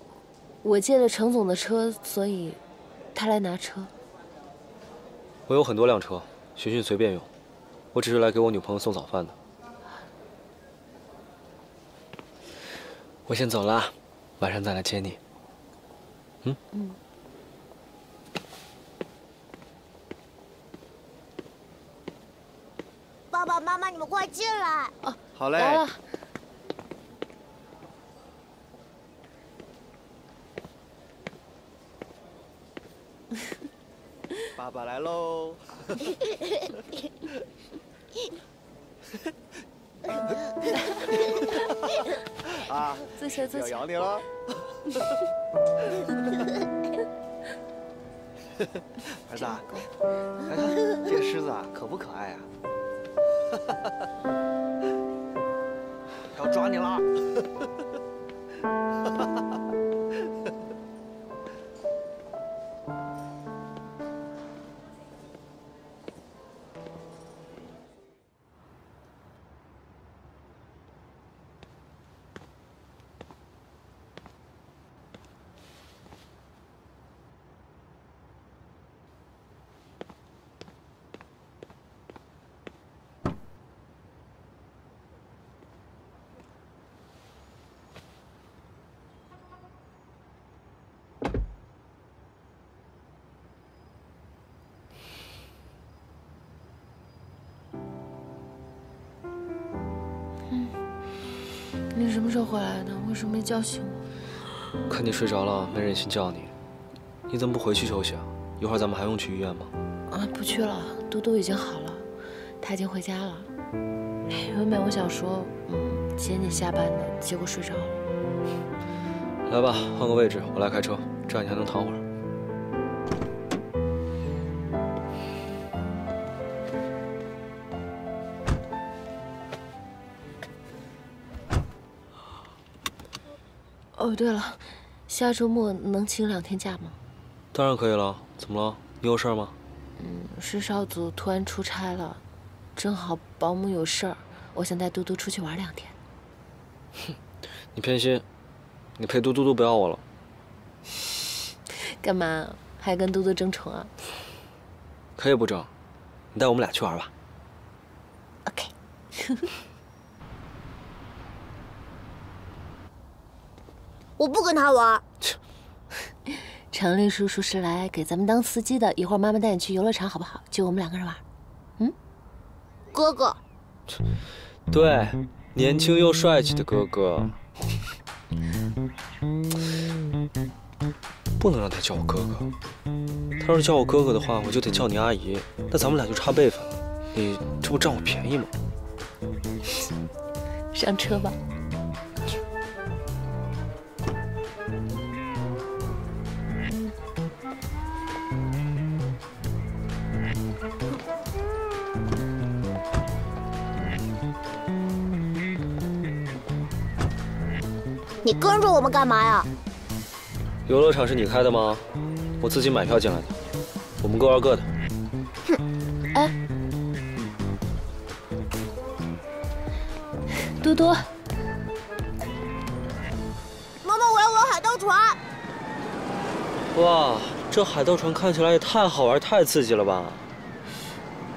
我借了程总的车，所以他来拿车。我有很多辆车，寻寻随便用。我只是来给我女朋友送早饭的。我先走了，晚上再来接你。嗯嗯。爸爸妈妈，你们快进来！哦，好嘞。来了。爸爸来喽！啊，坐下坐下，要咬你了。儿子，来看这个狮子啊，可不可爱啊？要抓你了！回来的？为什么没叫醒我？看你睡着了，没忍心叫你。你怎么不回去休息啊？一会儿咱们还用去医院吗？啊，不去了。嘟嘟已经好了，他已经回家了。原本我想说，嗯，接你下班的，结果睡着了。来吧，换个位置，我来开车，这样你还能躺会儿。对了，下周末能请两天假吗？当然可以了。怎么了？你有事吗？嗯，是少组突然出差了，正好保姆有事儿，我想带嘟嘟出去玩两天。哼，你偏心，你陪嘟嘟都不要我了。干嘛？还跟嘟嘟争宠啊？可以不争，你带我们俩去玩吧。OK。我不跟他玩。程律叔叔是来给咱们当司机的，一会儿妈妈带你去游乐场好不好？就我们两个人玩。嗯，哥哥。对，年轻又帅气的哥哥。不能让他叫我哥哥，他要是叫我哥哥的话，我就得叫你阿姨，那咱们俩就差辈分了。你这不占我便宜吗？上车吧。你跟着我们干嘛呀？游乐场是你开的吗？我自己买票进来的，我们各玩各的。哼！哎，多多，妈妈，我要玩海盗船。哇，这海盗船看起来也太好玩、太刺激了吧！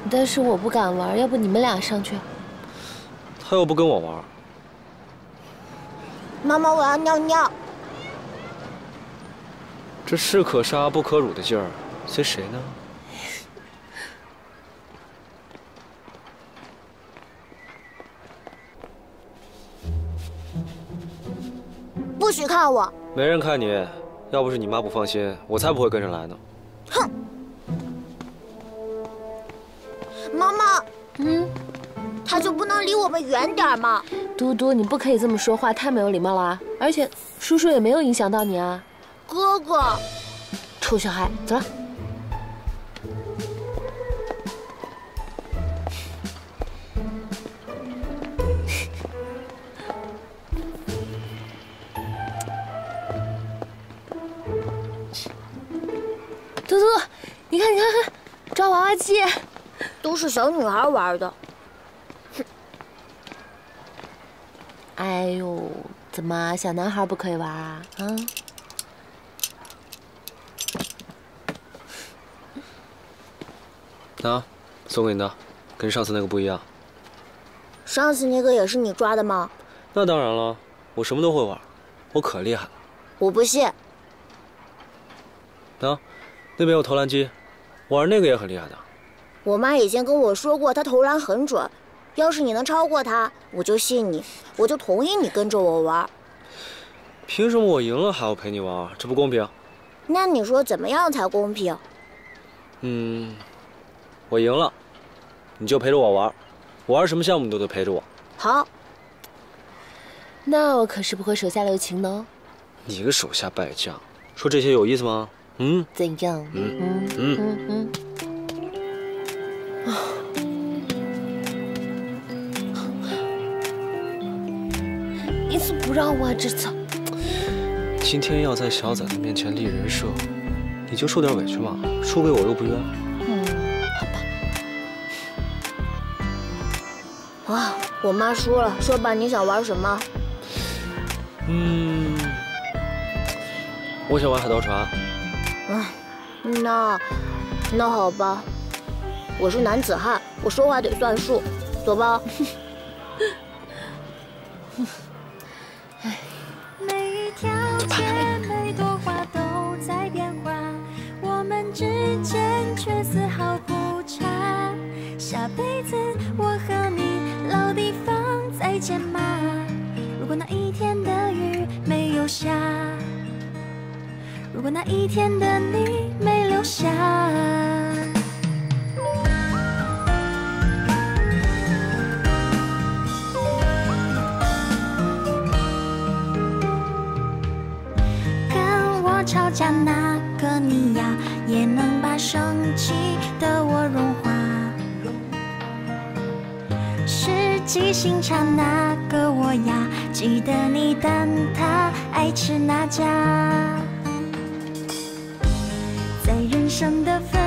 但是我不敢玩，要不你们俩上去？他又不跟我玩。妈妈，我要尿尿。这士可杀不可辱的劲儿，随谁呢？不许看我！没人看你，要不是你妈不放心，我才不会跟着来呢。哼！离我们远点嘛？嘟嘟，你不可以这么说话，太没有礼貌了啊。而且，叔叔也没有影响到你啊。哥哥，臭小孩，走了。嘟嘟，你看，你看，看，抓娃娃机，都是小女孩玩的。哎呦，怎么小男孩不可以玩啊？啊？那，送给你的，跟上次那个不一样。上次那个也是你抓的吗？那当然了，我什么都会玩，我可厉害了。我不信。那，那边有投篮机，玩那个也很厉害的。我妈以前跟我说过，她投篮很准。要是你能超过他，我就信你，我就同意你跟着我玩。凭什么我赢了还要陪你玩？这不公平。那你说怎么样才公平？嗯。我赢了，你就陪着我玩，玩什么项目你都得陪着我。好，那我可是不会手下留情的哦。你个手下败将，说这些有意思吗？嗯？怎样？嗯嗯嗯嗯。你怎么不让我这次？今天要在小崽子面前立人设，你就受点委屈嘛，输给我又不冤。嗯，好吧啊！我妈说了，说吧，你想玩什么？嗯，我想玩海盗船。嗯，那那好吧，我是男子汉，我说话得算数，走吧。世界每朵花都在变化，我们之间却丝毫不差。下辈子我和你老地方再见吧。如果那一天的雨没有下，如果那一天的你没留下。吵架那个你呀，也能把生气的我融化。是记性差那个我呀，记得你但他爱吃哪家。在人生的分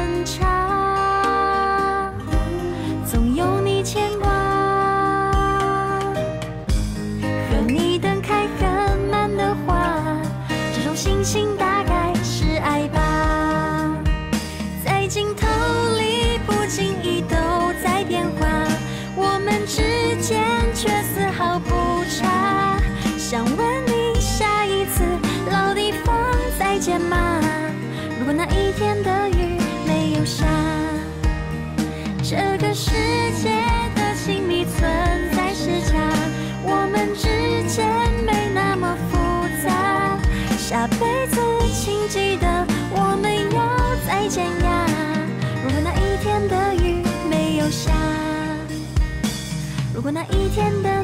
记得我们要再见呀。如果那一天的雨没有下，如果那一天的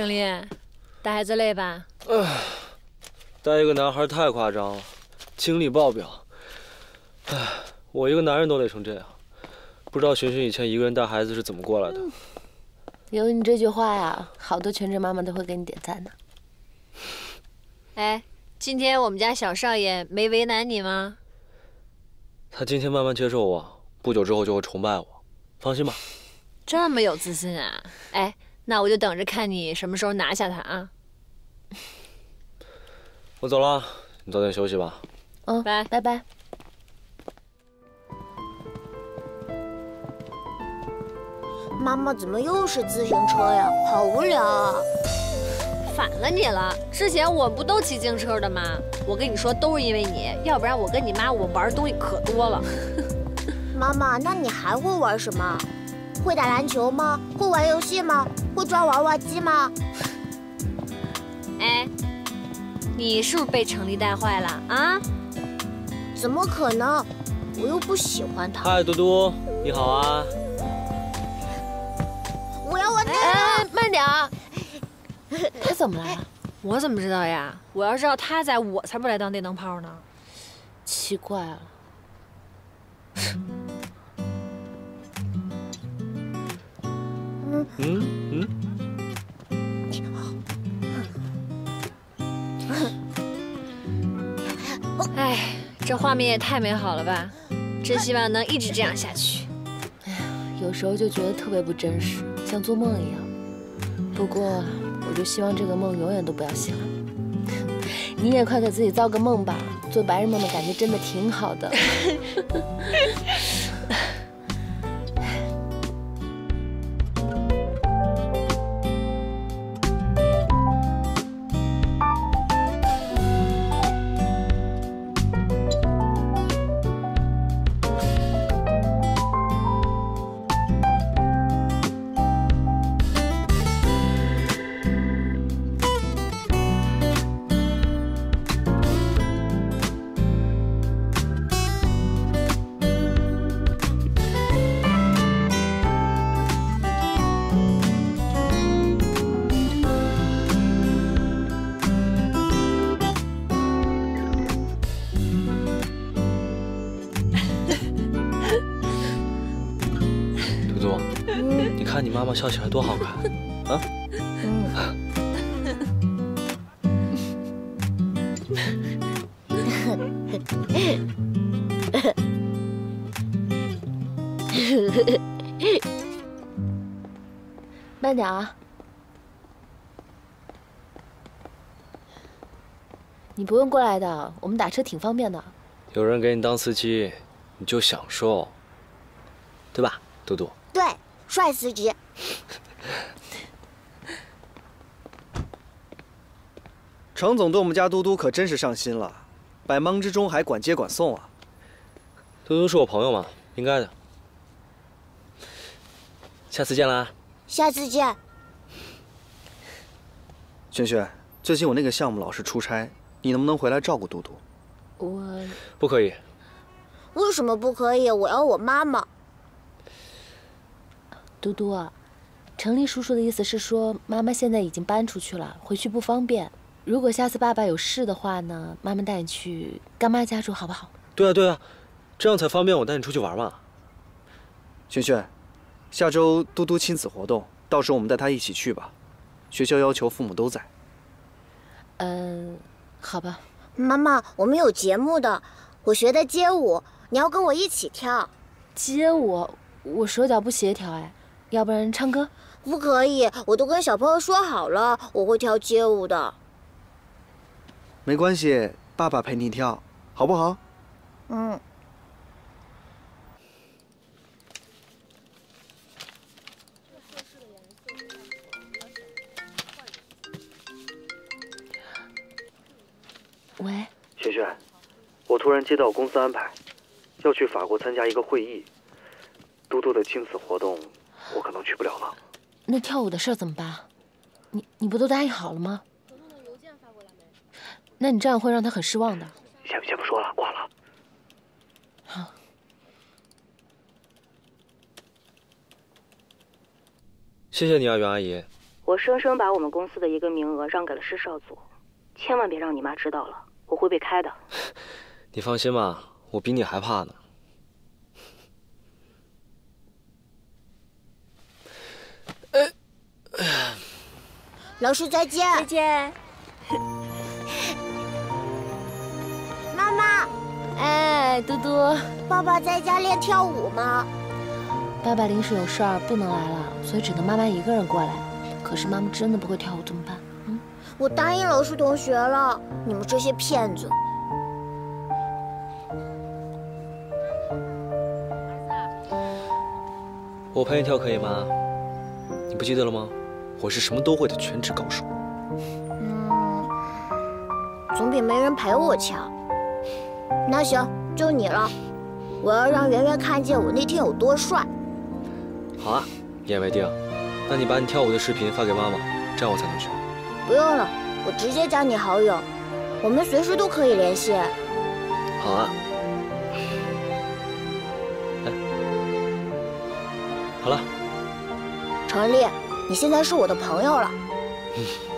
郑林，带孩子累吧？唉，带一个男孩太夸张了，精力爆表。哎，我一个男人都累成这样，不知道寻寻以前一个人带孩子是怎么过来的。有你这句话呀，好多全职妈妈都会给你点赞的。哎，今天我们家小少爷没为难你吗？他今天慢慢接受我，不久之后就会崇拜我，放心吧。这么有自信啊？哎。那我就等着看你什么时候拿下他啊！我走了，你早点休息吧。嗯，拜拜拜。妈妈怎么又是自行车呀？好无聊啊！反了你了。之前我们不都骑自行车的吗？我跟你说，都是因为你，要不然我跟你妈我玩的东西可多了。妈妈，那你还会玩什么？会打篮球吗？会玩游戏吗？会抓娃娃机吗？哎，你是不是被程丽带坏了啊？怎么可能？我又不喜欢他。嗨，嘟嘟，你好啊。我要玩电哎，慢点啊！他怎么了？我怎么知道呀？我要知道他在，我才不来当电灯泡呢。奇怪了。嗯嗯。哎，这画面也太美好了吧！真希望能一直这样下去。哎呀，有时候就觉得特别不真实，像做梦一样。不过，我就希望这个梦永远都不要醒了。你也快给自己造个梦吧，做白日梦的感觉真的挺好的。点啊！你不用过来的，我们打车挺方便的。有人给你当司机，你就享受，对吧，嘟嘟？对，帅司机。程总对我们家嘟嘟可真是上心了，百忙之中还管接管送啊。嘟嘟是我朋友嘛，应该的。下次见啦！下次见。萱萱，最近我那个项目老是出差，你能不能回来照顾嘟嘟？我不可以。为什么不可以？我要我妈妈。嘟嘟啊，程立叔叔的意思是说，妈妈现在已经搬出去了，回去不方便。如果下次爸爸有事的话呢，妈妈带你去干妈家住，好不好？对啊对啊，这样才方便我带你出去玩嘛。萱萱，下周嘟嘟亲子活动，到时候我们带他一起去吧。学校要求父母都在。嗯，好吧。妈妈，我们有节目的，我学的街舞，你要跟我一起跳。街舞，我手脚不协调哎，要不然唱歌？不可以，我都跟小朋友说好了，我会跳街舞的。没关系，爸爸陪你跳，好不好？嗯。喂，萱萱，我突然接到公司安排，要去法国参加一个会议，嘟嘟的亲子活动，我可能去不了了。那跳舞的事怎么办？你你不都答应好了吗？那你这样会让他很失望的。先先不说了，挂了。好。谢谢你啊，袁阿姨。我生生把我们公司的一个名额让给了施少祖，千万别让你妈知道了，我会被开的。你放心吧，我比你还怕呢。老师再见。再见。妈妈，哎，嘟嘟，爸爸在家练跳舞吗？爸爸临时有事儿不能来了，所以只能妈妈一个人过来。可是妈妈真的不会跳舞，怎么办？嗯，我答应老师同学了，你们这些骗子！我陪你跳可以吗？你不记得了吗？我是什么都会的全职高手。嗯总比没人陪我强。那行，就你了，我要让圆圆看见我那天有多帅。好啊，一言为定。那你把你跳舞的视频发给妈妈，这样我才能去。不用了，我直接加你好友，我们随时都可以联系。好啊。哎，好了。程丽，你现在是我的朋友了。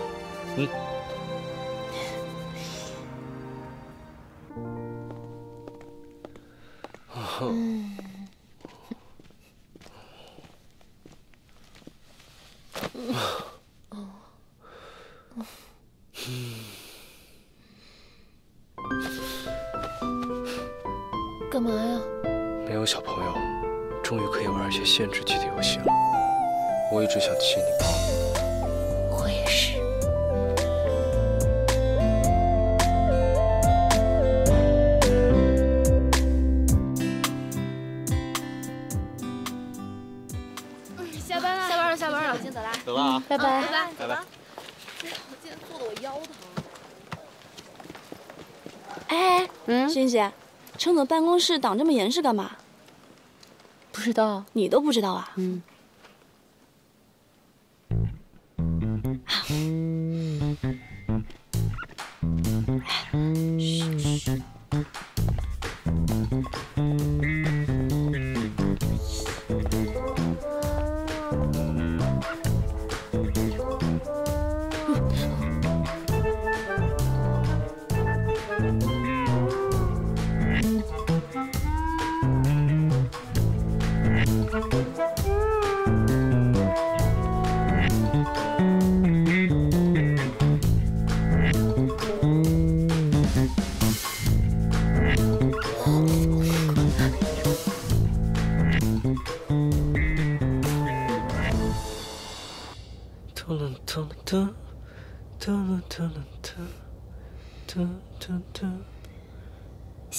程总办公室挡这么严实干嘛？不知道，你都不知道啊？嗯。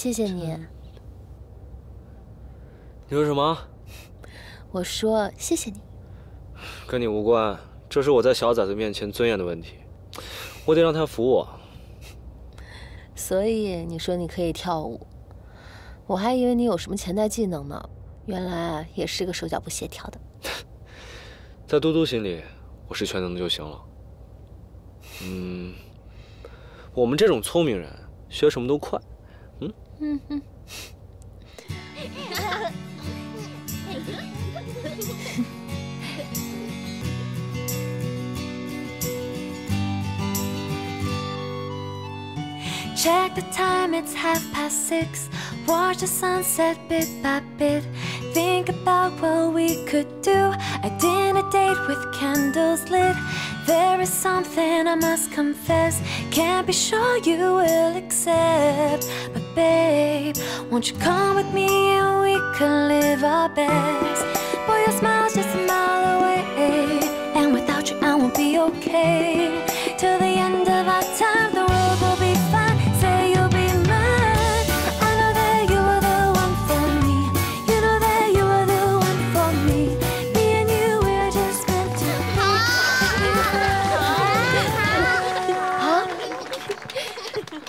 谢谢你。你说什么？我说谢谢你。跟你无关，这是我在小崽子面前尊严的问题，我得让他服我。所以你说你可以跳舞，我还以为你有什么潜在技能呢，原来也是个手脚不协调的。在嘟嘟心里，我是全能的就行了。嗯，我们这种聪明人学什么都快。Check the time, it's half past six. Watch the sunset bit by bit. Think about what we could do. A dinner date with candles lit. There is something I must confess. Can't be sure you will accept. But babe, won't you come with me and we can live our best? Boy, your smile's just a mile away. And without you, I won't be okay. Till the end of our time,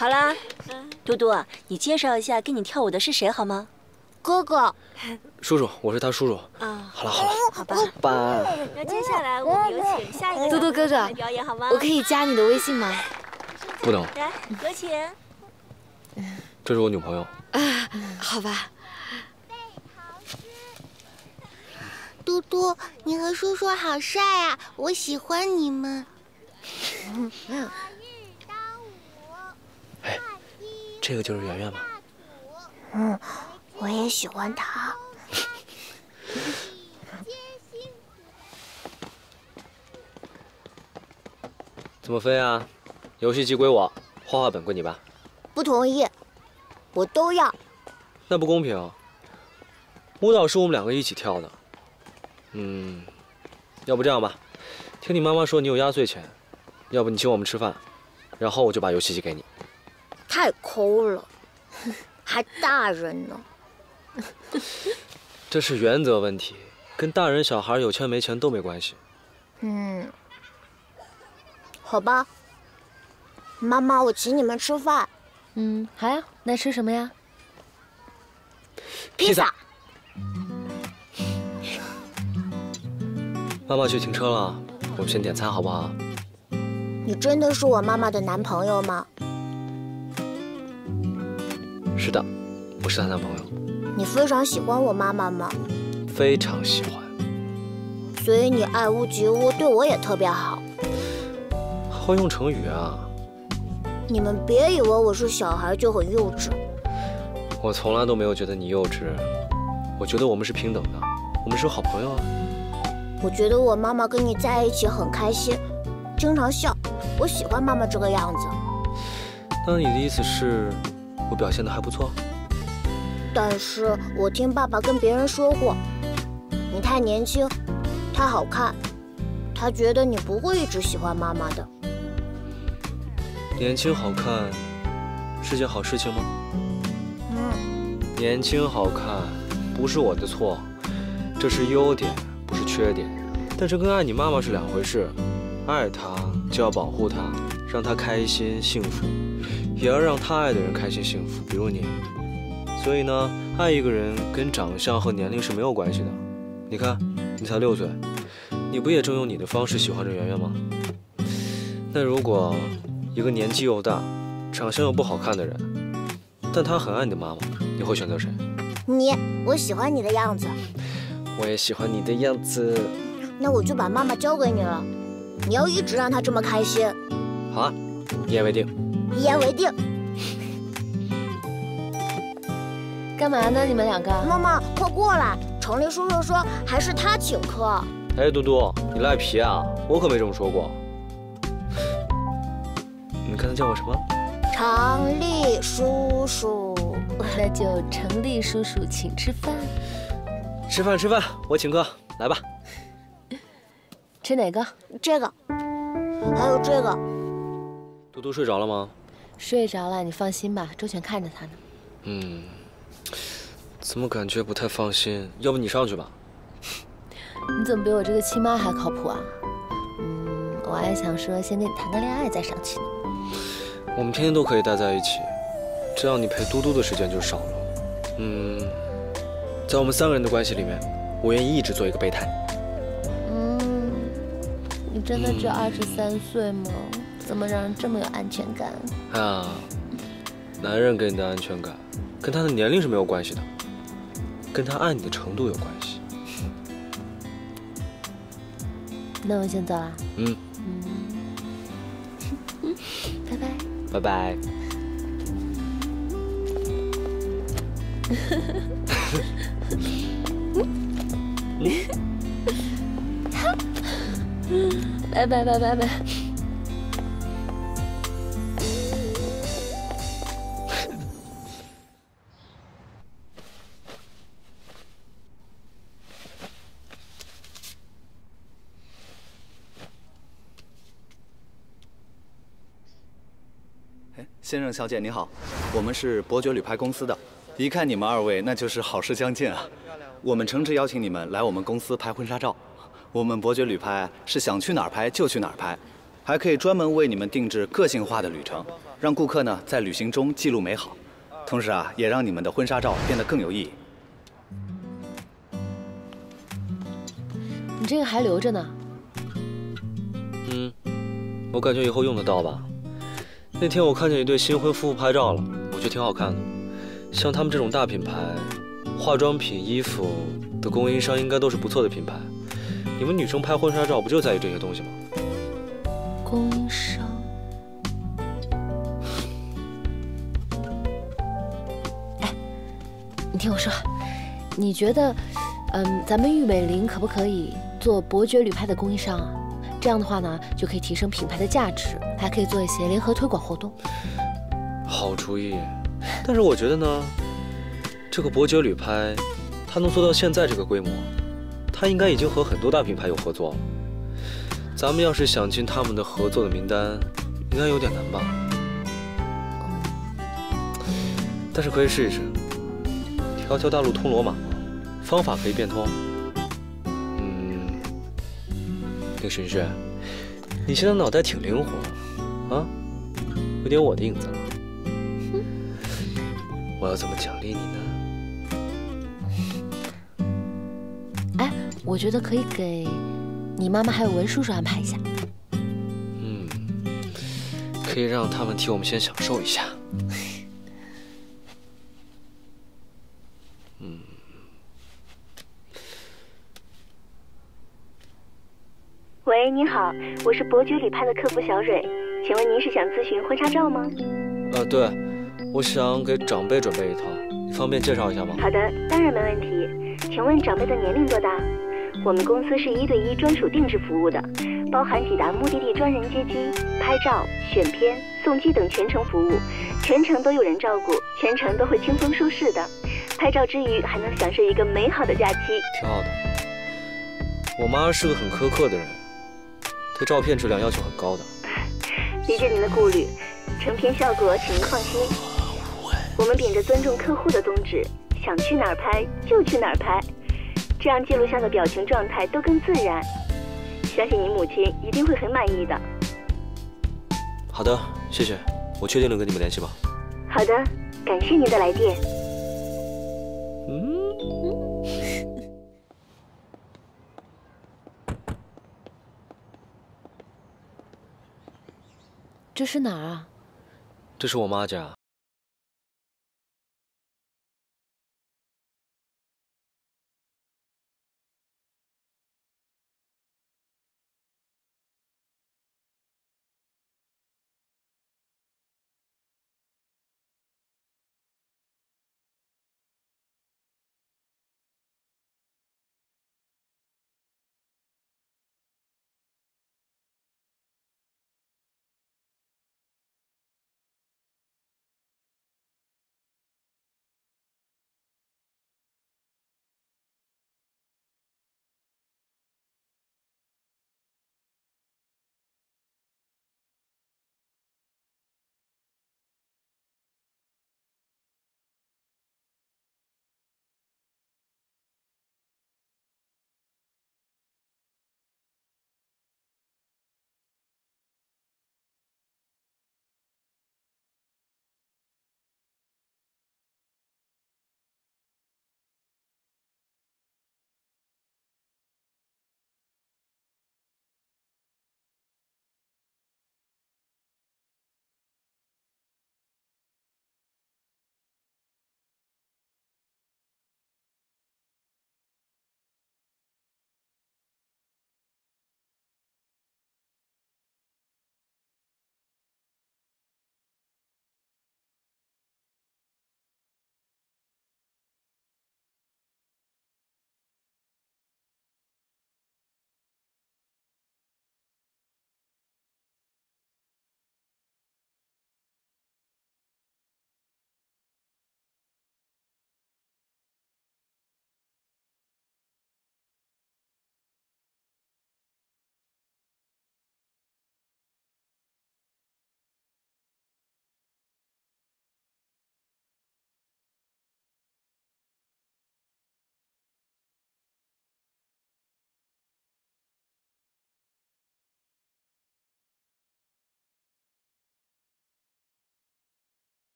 好啦，嘟嘟，你介绍一下跟你跳舞的是谁好吗？哥哥。叔叔，我是他叔叔。啊，好了好了，好吧。爸。那接下来我们有请下一个嘟嘟哥哥表演好吗？我可以加你的微信吗？不能。来，有请。这是我女朋友。啊，好吧。嘟嘟，你和叔叔好帅啊！我喜欢你们。哎，这个就是圆圆吗？嗯。我也喜欢她。怎么分啊？游戏机归我，画画本归你吧。不同意，我都要。那不公平。舞蹈是我们两个一起跳的。嗯，要不这样吧，听你妈妈说你有压岁钱，要不你请我们吃饭，然后我就把游戏机给你。太抠了，还大人呢。这是原则问题，跟大人小孩有钱没钱都没关系。嗯，好吧。妈妈，我请你们吃饭。嗯，好呀，那吃什么呀？披萨。妈妈去停车了，我们先点餐好不好？你真的是我妈妈的男朋友吗？是的，我是她男朋友。你非常喜欢我妈妈吗？非常喜欢。所以你爱屋及乌，对我也特别好。会用成语啊！你们别以为我是小孩就很幼稚。我从来都没有觉得你幼稚，我觉得我们是平等的，我们是好朋友啊。我觉得我妈妈跟你在一起很开心，经常笑。我喜欢妈妈这个样子。那你的意思是，我表现的还不错？但是我听爸爸跟别人说过，你太年轻，太好看，他觉得你不会一直喜欢妈妈的。年轻好看是件好事情吗？嗯。年轻好看不是我的错，这是优点。不是缺点，但是跟爱你妈妈是两回事。爱她就要保护她，让她开心幸福，也要让他爱的人开心幸福，比如你。所以呢，爱一个人跟长相和年龄是没有关系的。你看，你才六岁，你不也正用你的方式喜欢着圆圆吗？那如果一个年纪又大、长相又不好看的人，但他很爱你的妈妈，你会选择谁？你，我喜欢你的样子。我也喜欢你的样子，那我就把妈妈交给你了。你要一直让她这么开心。好啊，一言为定。一言为定。干嘛呢？你们两个？妈妈，快过来！程立叔叔说还是他请客。哎，嘟嘟，你赖皮啊！我可没这么说过。你刚才叫我什么？程立叔叔。那就程立叔叔请吃饭。吃饭吃饭，我请客，来吧。吃哪个？这个，还有这个。嘟嘟睡着了吗？睡着了，你放心吧，周全看着他呢。嗯，怎么感觉不太放心？要不你上去吧。你怎么比我这个亲妈还靠谱啊？嗯，我还想说先跟你谈个恋爱再上去呢。我们天天都可以待在一起，这样你陪嘟嘟的时间就少了。嗯。在我们三个人的关系里面，我愿意一直做一个备胎。嗯，你真的只有二十三岁吗？怎么让人这么有安全感？啊，男人给你的安全感，跟他的年龄是没有关系的，跟他爱你的程度有关系。那我先走了。嗯。嗯。拜拜。拜拜。拜拜拜拜拜。先生小姐你好，我们是伯爵旅拍公司的，一看你们二位，那就是好事将近啊。我们诚挚邀请你们来我们公司拍婚纱照。我们伯爵旅拍是想去哪儿拍就去哪儿拍，还可以专门为你们定制个性化的旅程，让顾客呢在旅行中记录美好，同时啊也让你们的婚纱照变得更有意义。你这个还留着呢。嗯，我感觉以后用得到吧。那天我看见一对新婚夫妇拍照了，我觉得挺好看的。像他们这种大品牌。化妆品、衣服的供应商应该都是不错的品牌。你们女生拍婚纱照不就在意这些东西吗？供应商。哎，你听我说，你觉得，嗯，咱们玉美玲可不可以做伯爵旅拍的供应商啊？这样的话呢，就可以提升品牌的价值，还可以做一些联合推广活动。好主意，但是我觉得呢。这个伯爵旅拍，它能做到现在这个规模，它应该已经和很多大品牌有合作了。咱们要是想进他们的合作的名单，应该有点难吧？但是可以试一试。条条大路通罗马嘛，方法可以变通。那个寻寻，你现在脑袋挺灵活啊。有点我的影子了。我要怎么奖励你呢？哎，我觉得可以给你妈妈还有文叔叔安排一下。嗯，可以让他们替我们先享受一下。喂，您好，我是伯爵旅拍的客服小蕊，请问您是想咨询婚纱照吗？呃，对，我想给长辈准备一套，你方便介绍一下吗？好的，当然没问题。请问长辈的年龄多大？我们公司是一对一专属定制服务的，包含抵达目的地专人接机、拍照、选片、送机等全程服务，全程都有人照顾，全程都会轻松舒适的。拍照之余还能享受一个美好的假期。挺好的。我妈是个很苛刻的人，对照片质量要求很高的。理解您的顾虑，成片效果请您放心。我们秉着尊重客户的宗旨，想去哪儿拍就去哪儿拍。这样记录下的表情状态都更自然，相信您母亲一定会很满意的。好的，谢谢，我确定了跟你们联系吧。好的，感谢您的来电。嗯。这是哪儿啊？这是我妈家。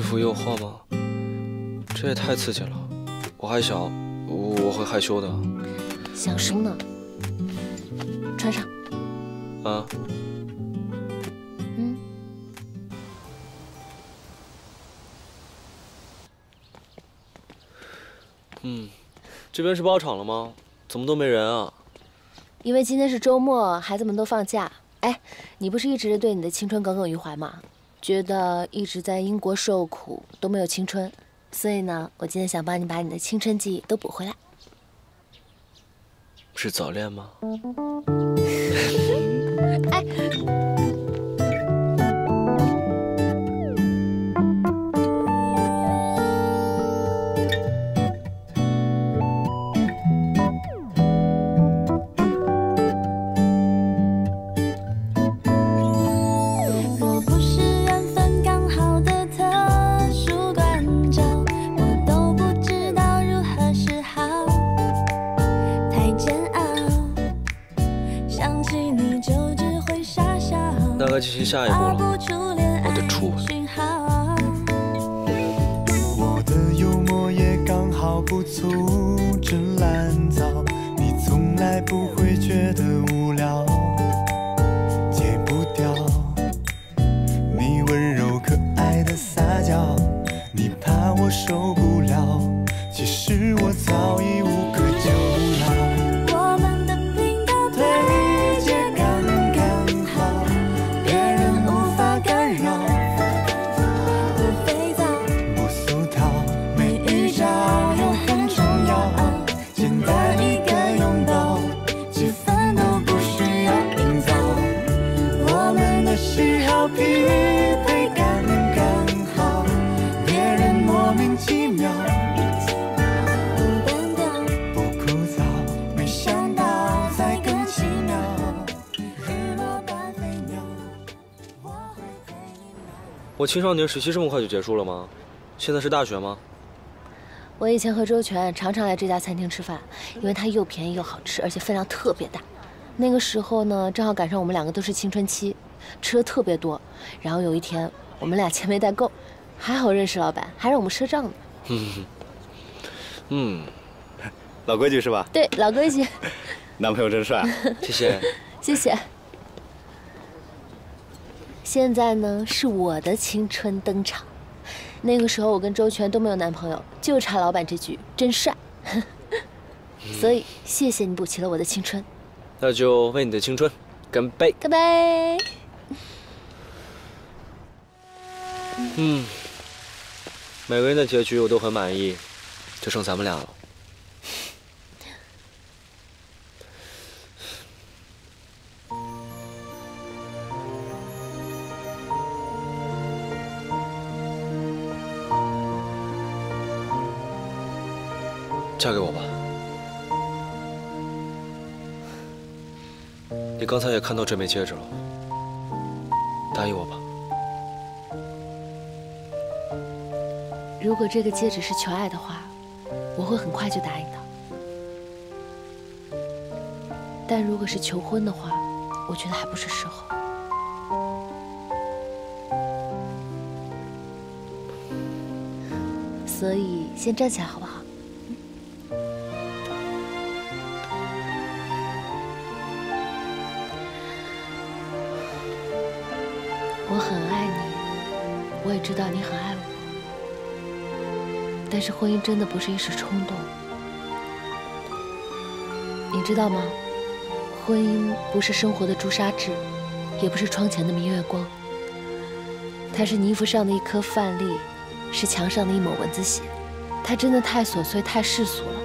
制服诱惑吗？这也太刺激了，我还小，我会害羞的。想什么呢？穿上。啊。嗯。嗯，这边是包场了吗？怎么都没人啊？因为今天是周末，孩子们都放假。哎，你不是一直对你的青春耿耿于怀吗？觉得一直在英国受苦都没有青春，所以呢，我今天想帮你把你的青春记忆都补回来。是早恋吗？哎。进行下一步了，我的初吻。我的幽默也刚好不粗我青少年时期这么快就结束了吗？现在是大学吗？我以前和周全常常来这家餐厅吃饭，因为它又便宜又好吃，而且分量特别大。那个时候呢，正好赶上我们两个都是青春期，吃的特别多。然后有一天，我们俩钱没带够，还好认识老板，还让我们赊账呢。嗯，老规矩是吧？对，老规矩。男朋友真帅，谢谢。谢谢。现在呢是我的青春登场，那个时候我跟周全都没有男朋友，就差老板这句真帅，所以谢谢你补齐了我的青春，那就为你的青春干杯！干杯！嗯，每个人的结局我都很满意，就剩咱们俩了。刚才也看到这枚戒指了，答应我吧。如果这个戒指是求爱的话，我会很快就答应的。但如果是求婚的话，我觉得还不是时候。所以先站起来，好不好？婚姻真的不是一时冲动。你知道吗？婚姻不是生活的朱砂痣，也不是窗前的明月光。它是你衣服上的一颗饭粒，是墙上的一抹蚊子血。它真的太琐碎、太世俗了，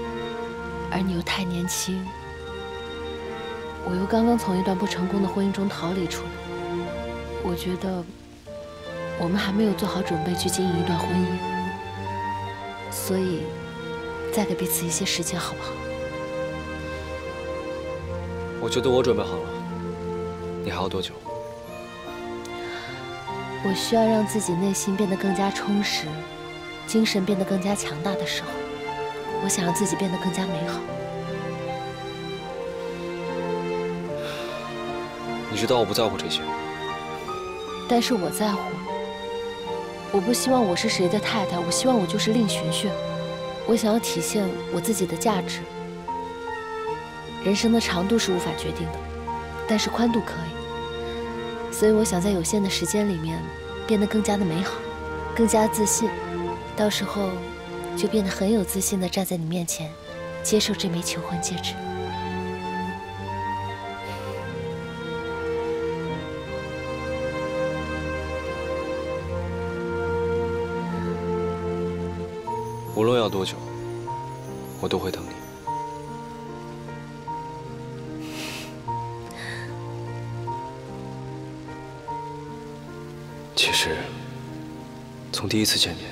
而你又太年轻。我又刚刚从一段不成功的婚姻中逃离出来，我觉得。我们还没有做好准备去经营一段婚姻，所以再给彼此一些时间，好不好？我觉得我准备好了，你还要多久？我需要让自己内心变得更加充实，精神变得更加强大的时候，我想让自己变得更加美好。你知道我不在乎这些，但是我在乎。我不希望我是谁的太太，我希望我就是令寻寻。我想要体现我自己的价值。人生的长度是无法决定的，但是宽度可以。所以我想在有限的时间里面，变得更加的美好，更加自信。到时候，就变得很有自信的站在你面前，接受这枚求婚戒指。无论要多久，我都会等你。其实，从第一次见面，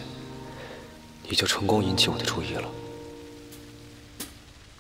你就成功引起我的注意了。